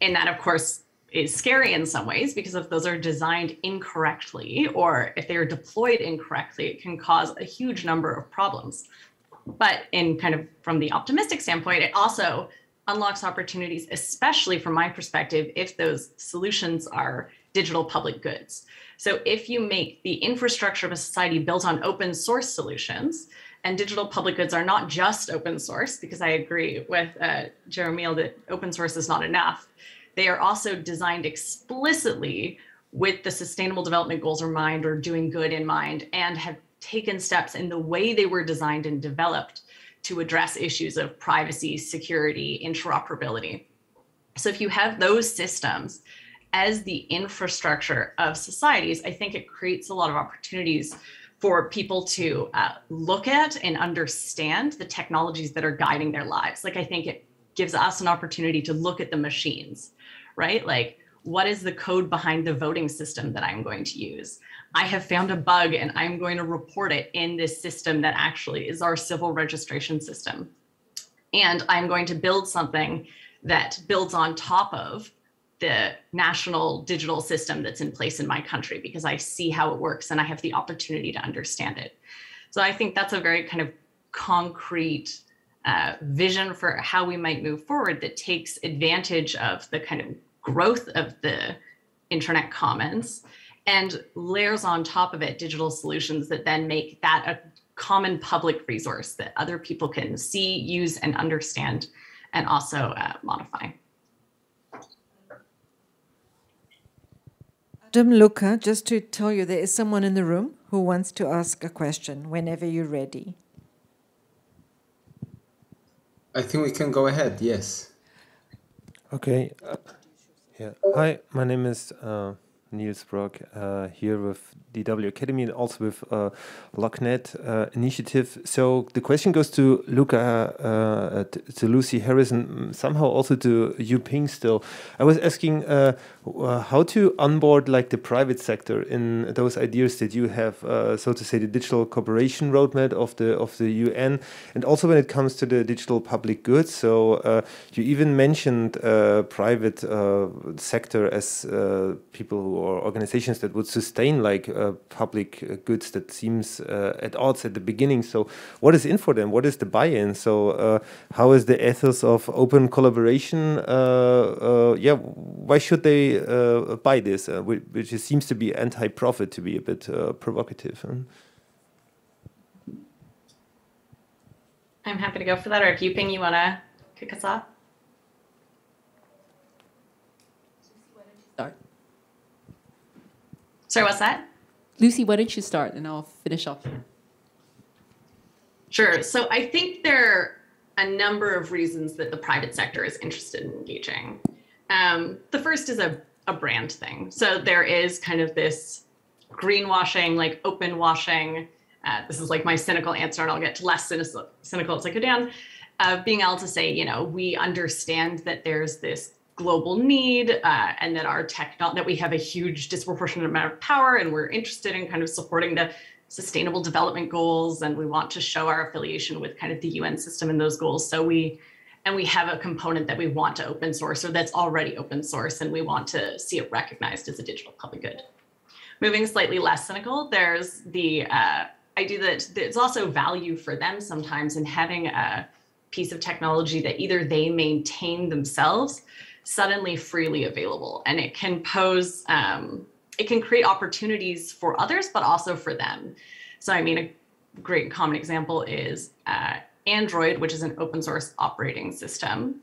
And that, of course, is scary in some ways because if those are designed incorrectly or if they are deployed incorrectly, it can cause a huge number of problems. But in kind of from the optimistic standpoint, it also unlocks opportunities, especially from my perspective, if those solutions are digital public goods. So if you make the infrastructure of a society built on open source solutions, and digital public goods are not just open source, because I agree with uh, that open source is not enough. They are also designed explicitly with the sustainable development goals in mind or doing good in mind and have taken steps in the way they were designed and developed to address issues of privacy, security, interoperability. So if you have those systems as the infrastructure of societies, I think it creates a lot of opportunities for people to uh, look at and understand the technologies that are guiding their lives. Like, I think it gives us an opportunity to look at the machines, right? Like, what is the code behind the voting system that I'm going to use? I have found a bug and I'm going to report it in this system that actually is our civil registration system. And I'm going to build something that builds on top of the national digital system that's in place in my country because I see how it works and I have the opportunity to understand it. So I think that's a very kind of concrete uh, vision for how we might move forward that takes advantage of the kind of growth of the internet commons and layers on top of it digital solutions that then make that a common public resource that other people can see, use, and understand, and also uh, modify. Adam Luca, just to tell you, there is someone in the room who wants to ask a question whenever you're ready. I think we can go ahead, yes. Okay. Yeah. Hi, my name is uh, Niels Brock uh, here with DW Academy and also with uh, LocNet uh, initiative. So the question goes to Luca, uh, to Lucy Harrison, somehow also to Yuping still. I was asking uh, uh, how to onboard like the private sector in those ideas that you have, so to say, the digital cooperation roadmap of the of the UN, and also when it comes to the digital public goods. So you even mentioned private sector as people who or organizations that would sustain like uh, public uh, goods that seems uh, at odds at the beginning. So what is in for them? What is the buy-in? So uh, how is the ethos of open collaboration? Uh, uh, yeah, why should they buy this? which seems to be anti-profit, to be a bit provocative. Huh? I'm happy to go for that. Or if you, Ping, you want to kick us off? Sorry, what's that? Lucy, why don't you start and I'll finish off. Sure. So I think there are a number of reasons that the private sector is interested in engaging. Um, the first is a, a brand thing. So there is kind of this greenwashing, like open washing. Uh, this is like my cynical answer, and I'll get to less cynical, cynical as I go down. Uh, being able to say, you know, we understand that there's this global need uh, and that our techno that we have a huge disproportionate amount of power and we're interested in kind of supporting the sustainable development goals and we want to show our affiliation with kind of the UN system and those goals. So we and we have a component that we want to open source or that's already open source and we want to see it recognized as a digital public good. Moving slightly less cynical there's the uh, idea that there's also value for them sometimes in having a piece of technology that either they maintain themselves suddenly freely available and it can pose um, it can create opportunities for others but also for them. So i mean a great common example is uh, android which is an open source operating system.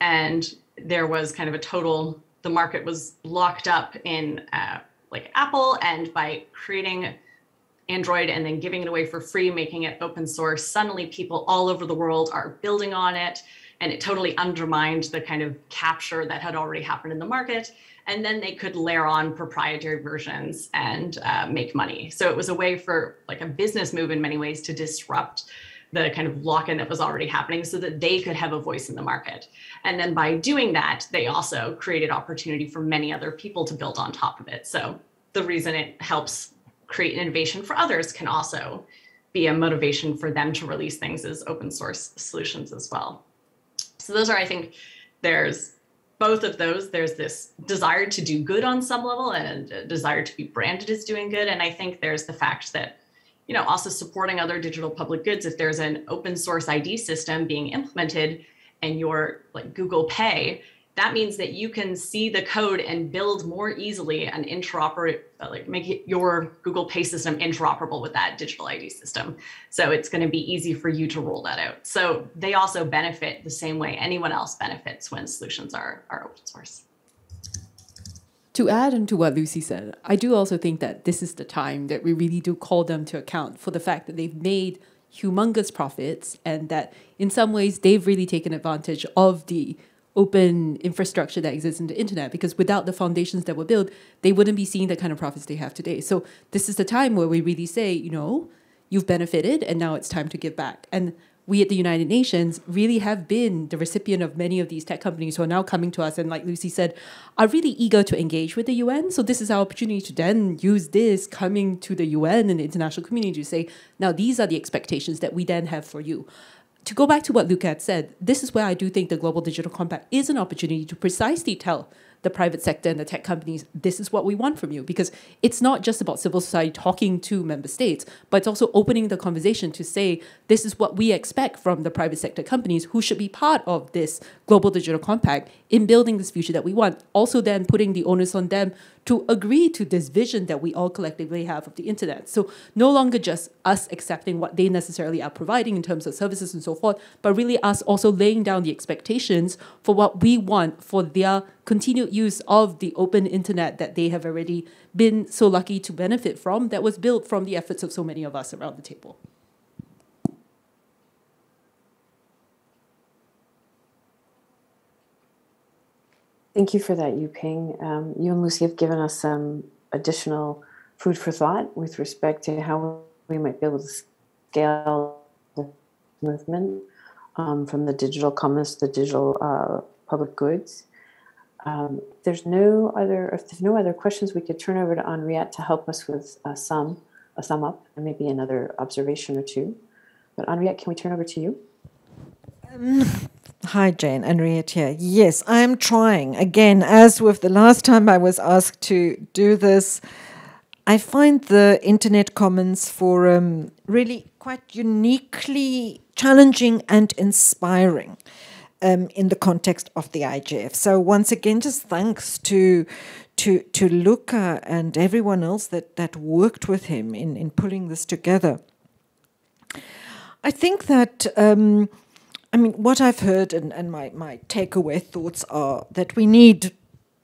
And there was kind of a total the market was locked up in uh, like apple and by creating android and then giving it away for free making it open source suddenly people all over the world are building on it and it totally undermined the kind of capture that had already happened in the market. And then they could layer on proprietary versions and uh, make money. So it was a way for like a business move in many ways to disrupt the kind of lock-in that was already happening so that they could have a voice in the market. And then by doing that, they also created opportunity for many other people to build on top of it. So the reason it helps create innovation for others can also be a motivation for them to release things as open source solutions as well. So those are, I think, there's both of those. There's this desire to do good on some level and a desire to be branded as doing good. And I think there's the fact that, you know, also supporting other digital public goods. If there's an open source ID system being implemented and your like Google Pay that means that you can see the code and build more easily an interoperate, uh, like make your Google Pay system interoperable with that digital ID system. So it's going to be easy for you to roll that out. So they also benefit the same way anyone else benefits when solutions are, are open source. To add on to what Lucy said, I do also think that this is the time that we really do call them to account for the fact that they've made humongous profits and that in some ways they've really taken advantage of the open infrastructure that exists in the internet because without the foundations that were built, they wouldn't be seeing the kind of profits they have today. So this is the time where we really say, you know, you've benefited and now it's time to give back. And we at the United Nations really have been the recipient of many of these tech companies who are now coming to us and, like Lucy said, are really eager to engage with the UN. So this is our opportunity to then use this coming to the UN and the international community to say, now these are the expectations that we then have for you. To go back to what Luca had said, this is where I do think the Global Digital Compact is an opportunity to precisely tell the private sector and the tech companies, this is what we want from you. Because it's not just about civil society talking to member states, but it's also opening the conversation to say, this is what we expect from the private sector companies who should be part of this global digital compact in building this future that we want. Also, then putting the onus on them to agree to this vision that we all collectively have of the internet. So no longer just us accepting what they necessarily are providing in terms of services and so forth, but really us also laying down the expectations for what we want for their continued use of the open internet that they have already been so lucky to benefit from that was built from the efforts of so many of us around the table. Thank you for that, Yuping. Um, you and Lucy have given us some additional food for thought with respect to how we might be able to scale the movement um, from the digital commons to the digital uh, public goods. Um, there's no other, if there's no other questions, we could turn over to Henriette to help us with uh, some, a sum up and maybe another observation or two. But Henriette, can we turn over to you? Um, hi, Jane. Henriette here. Yes, I'm trying. Again, as with the last time I was asked to do this, I find the Internet Commons Forum really quite uniquely challenging and inspiring. Um, in the context of the IGF. So once again, just thanks to to to Luca and everyone else that that worked with him in in pulling this together. I think that. Um, I mean, what I've heard and, and my, my takeaway thoughts are that we need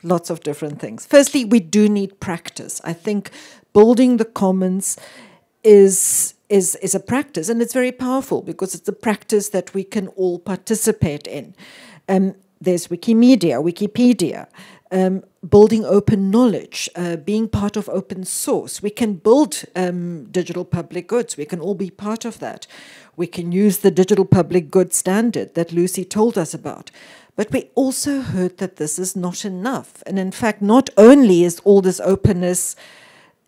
lots of different things. Firstly, we do need practice. I think building the commons is is is a practice, and it's very powerful because it's a practice that we can all participate in. Um, there's Wikimedia, Wikipedia, um, building open knowledge, uh, being part of open source. We can build um, digital public goods. We can all be part of that. We can use the digital public good standard that Lucy told us about. But we also heard that this is not enough. And in fact, not only is all this openness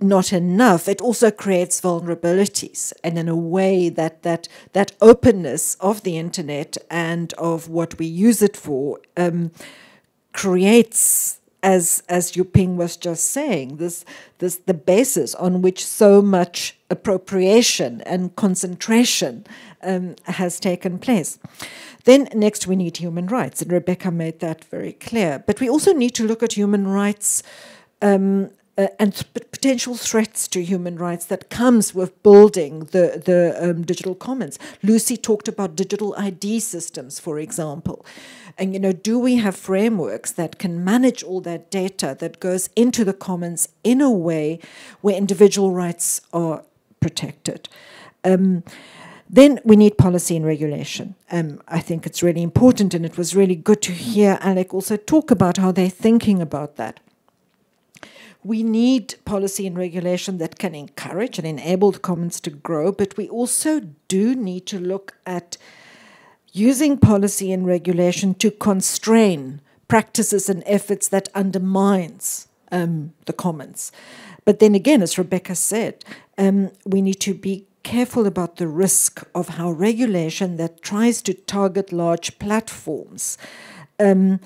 not enough, it also creates vulnerabilities. And in a way that that that openness of the internet and of what we use it for um, creates as as Yuping was just saying, this this the basis on which so much appropriation and concentration um, has taken place. Then next we need human rights, and Rebecca made that very clear. But we also need to look at human rights um, uh, and potential threats to human rights that comes with building the the um, digital commons. Lucy talked about digital ID systems, for example. And you know, do we have frameworks that can manage all that data that goes into the commons in a way where individual rights are protected? Um, then we need policy and regulation. Um, I think it's really important, and it was really good to hear Alec also talk about how they're thinking about that. We need policy and regulation that can encourage and enable the commons to grow, but we also do need to look at using policy and regulation to constrain practices and efforts that undermines um, the commons. But then again, as Rebecca said, um, we need to be careful about the risk of how regulation that tries to target large platforms. Um,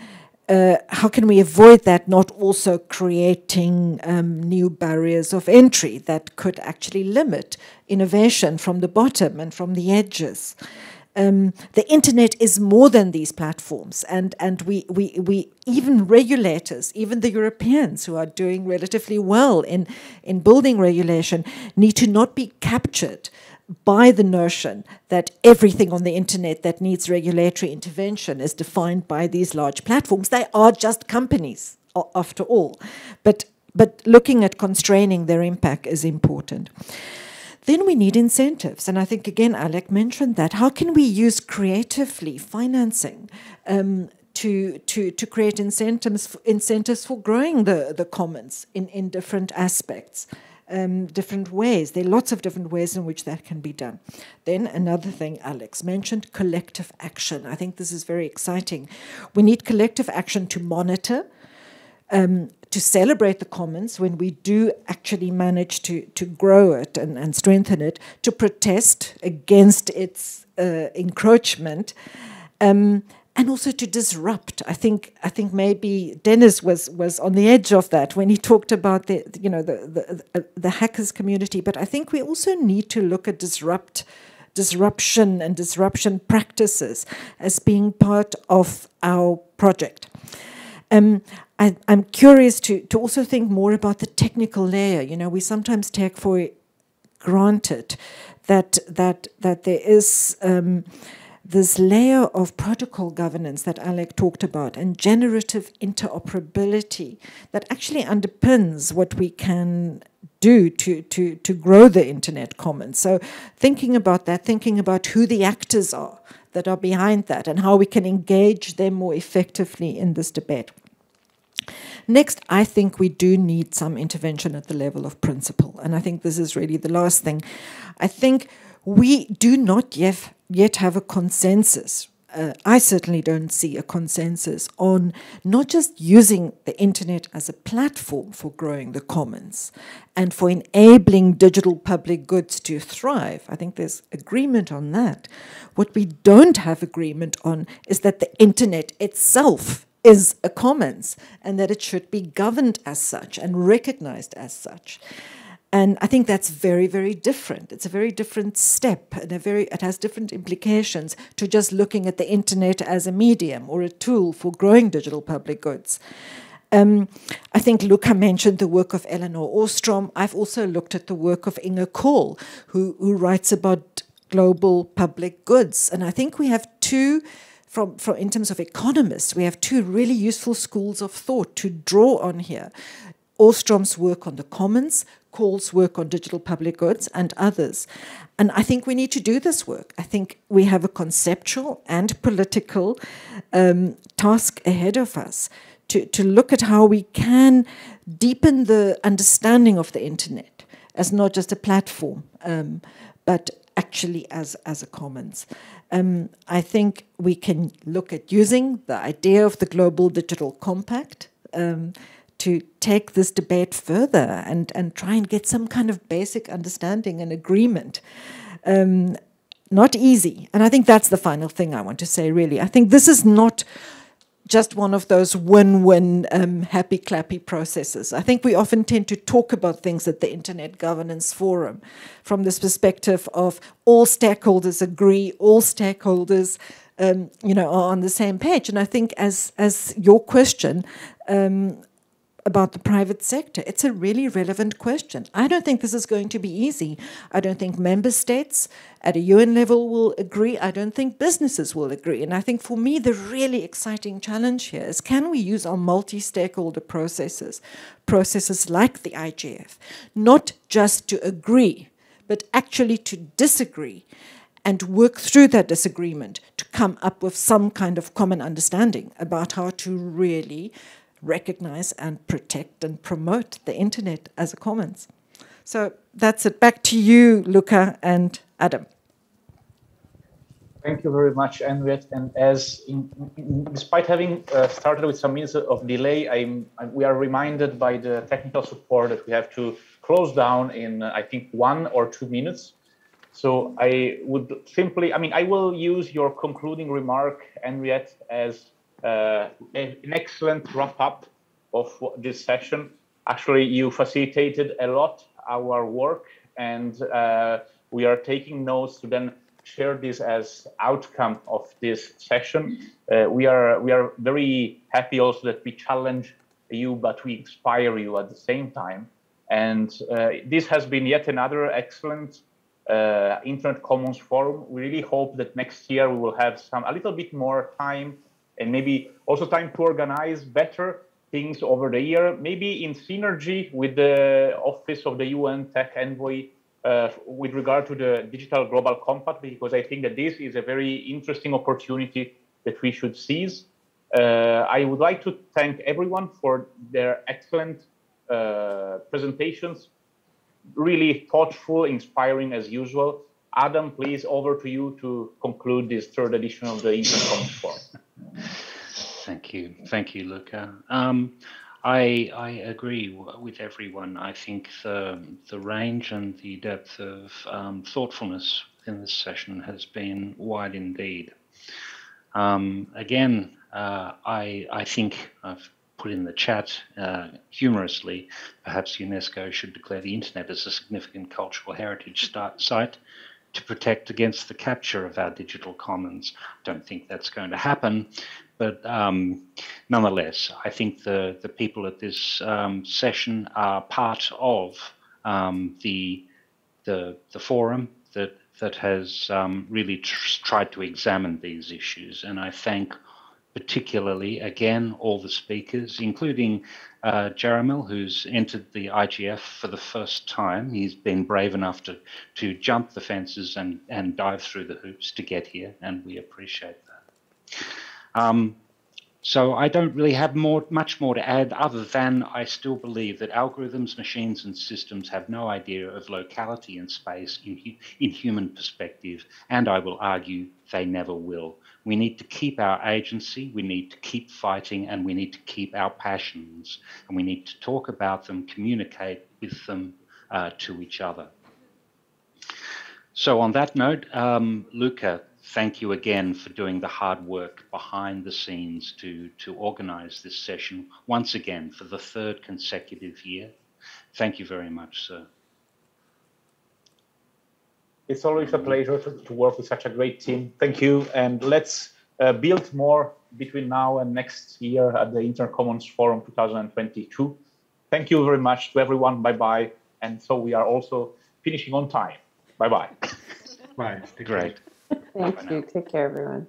uh, how can we avoid that not also creating um, new barriers of entry that could actually limit innovation from the bottom and from the edges? um, the internet is more than these platforms, and and we we we even regulators, even the Europeans who are doing relatively well in in building regulation, need to not be captured by the notion that everything on the internet that needs regulatory intervention is defined by these large platforms. They are just companies, after all, but but looking at constraining their impact is important. Then we need incentives. And I think, again, Alec mentioned that. How can we use creatively financing um, to, to, to create incentives, incentives for growing the, the commons in, in different aspects. Um, different ways. There are lots of different ways in which that can be done. Then, another thing Alex mentioned collective action. I think this is very exciting. We need collective action to monitor, um, to celebrate the commons when we do actually manage to, to grow it and, and strengthen it, to protest against its uh, encroachment. Um, and also to disrupt. I think I think maybe Denis was was on the edge of that when he talked about the you know the the, the hackers community. But I think we also need to look at disrupt disruption and disruption practices as being part of our project. Um, I, am curious to, to also think more about the technical layer. You know, we sometimes take for granted that that that there is um, this layer of protocol governance that Alec talked about and generative interoperability that actually underpins what we can do to, to, to grow the internet commons. So, thinking about that, thinking about who the actors are that are behind that and how we can engage them more effectively in this debate. Next, I think we do need some intervention at the level of principle. And I think this is really the last thing. I think we do not yet yet have a consensus. Uh, I certainly don't see a consensus on not just using the internet as a platform for growing the commons and for enabling digital public goods to thrive. I think there's agreement on that. What we don't have agreement on is that the internet itself is a commons and that it should be governed as such and recognized as such. And I think that's very, very different. It's a very different step, and a very it has different implications to just looking at the internet as a medium or a tool for growing digital public goods. Um, I think Luca mentioned the work of Elinor Ostrom. I've also looked at the work of Inge Kaul, who, who writes about global public goods. And I think we have two, from, from in terms of economists, we have two really useful schools of thought to draw on here. Ostrom's work on the commons, Kaul's work on digital public goods, and others. And I think we need to do this work. I think we have a conceptual and political um, task ahead of us to, to look at how we can deepen the understanding of the internet as not just a platform, um, but actually as, as a commons. Um, I think we can look at using the idea of the Global Digital Compact. Um, to take this debate further and, and try and get some kind of basic understanding and agreement. Um, not easy. And I think that's the final thing I want to say, really. I think this is not just one of those win win, um, happy clappy processes. I think we often tend to talk about things at the Internet Governance Forum from this perspective of all stakeholders agree, all stakeholders. Um, you know, are on the same page, and I think as as your question, um, about the private sector? It's a really relevant question. I don't think this is going to be easy. I don't think member states at a UN level will agree. I don't think businesses will agree. And I think for me, the really exciting challenge here is can we use our multi stakeholder processes, processes like the IGF, not just to agree, but actually to disagree and work through that disagreement to come up with some kind of common understanding about how to really recognize and protect and promote the internet as a commons. So that's it. Back to you, Luca and Adam. Thank you very much, Henriette. And as in, in, despite having uh, started with some minutes of delay, I'm, I'm, we are reminded by the technical support that we have to close down in, uh, I think, one or two minutes. So I would simply, I mean, I will use your concluding remark, Henriette, as uh, an excellent wrap up of this session. Actually, you facilitated a lot our work, and uh, we are taking notes to then share this as outcome of this session. Uh, we are we are very happy also that we challenge you, but we inspire you at the same time. And uh, this has been yet another excellent uh, Internet Commons Forum. We really hope that next year we will have some a little bit more time and maybe also time to organize better things over the year, maybe in synergy with the Office of the UN Tech Envoy uh, with regard to the Digital Global Compact, because I think that this is a very interesting opportunity that we should seize. Uh, I would like to thank everyone for their excellent uh, presentations, really thoughtful, inspiring as usual. Adam, please over to you to conclude this third edition of the Intercommons Forum. Thank you. Thank you, Luca. Um, I, I agree with everyone. I think the, the range and the depth of um, thoughtfulness in this session has been wide indeed. Um, again, uh, I, I think I've put in the chat uh, humorously, perhaps UNESCO should declare the internet as a significant cultural heritage site to protect against the capture of our digital commons. I don't think that's going to happen, but um, nonetheless, I think the, the people at this um, session are part of um, the, the, the forum that, that has um, really tr- tried to examine these issues. And I thank particularly, again, all the speakers, including uh, Jaromil, who's entered the IGF for the first time. He's been brave enough to, to jump the fences and, and dive through the hoops to get here, and we appreciate that. Um, so I don't really have more, much more to add other than I still believe that algorithms, machines, and systems have no idea of locality and space in, in human perspective, and I will argue they never will. We need to keep our agency, we need to keep fighting, and we need to keep our passions, and we need to talk about them, communicate with them uh, to each other. So, on that note, um, Luca, thank you again for doing the hard work behind the scenes to, to organize this session once again for the third consecutive year. Thank you very much, sir. It's always a pleasure to, to work with such a great team. Thank you. And let's uh, build more between now and next year at the Intercommons Forum 2022. Thank you very much to everyone. Bye bye. And so we are also finishing on time. Bye bye. Bye. Great. Thank you. Take care, everyone.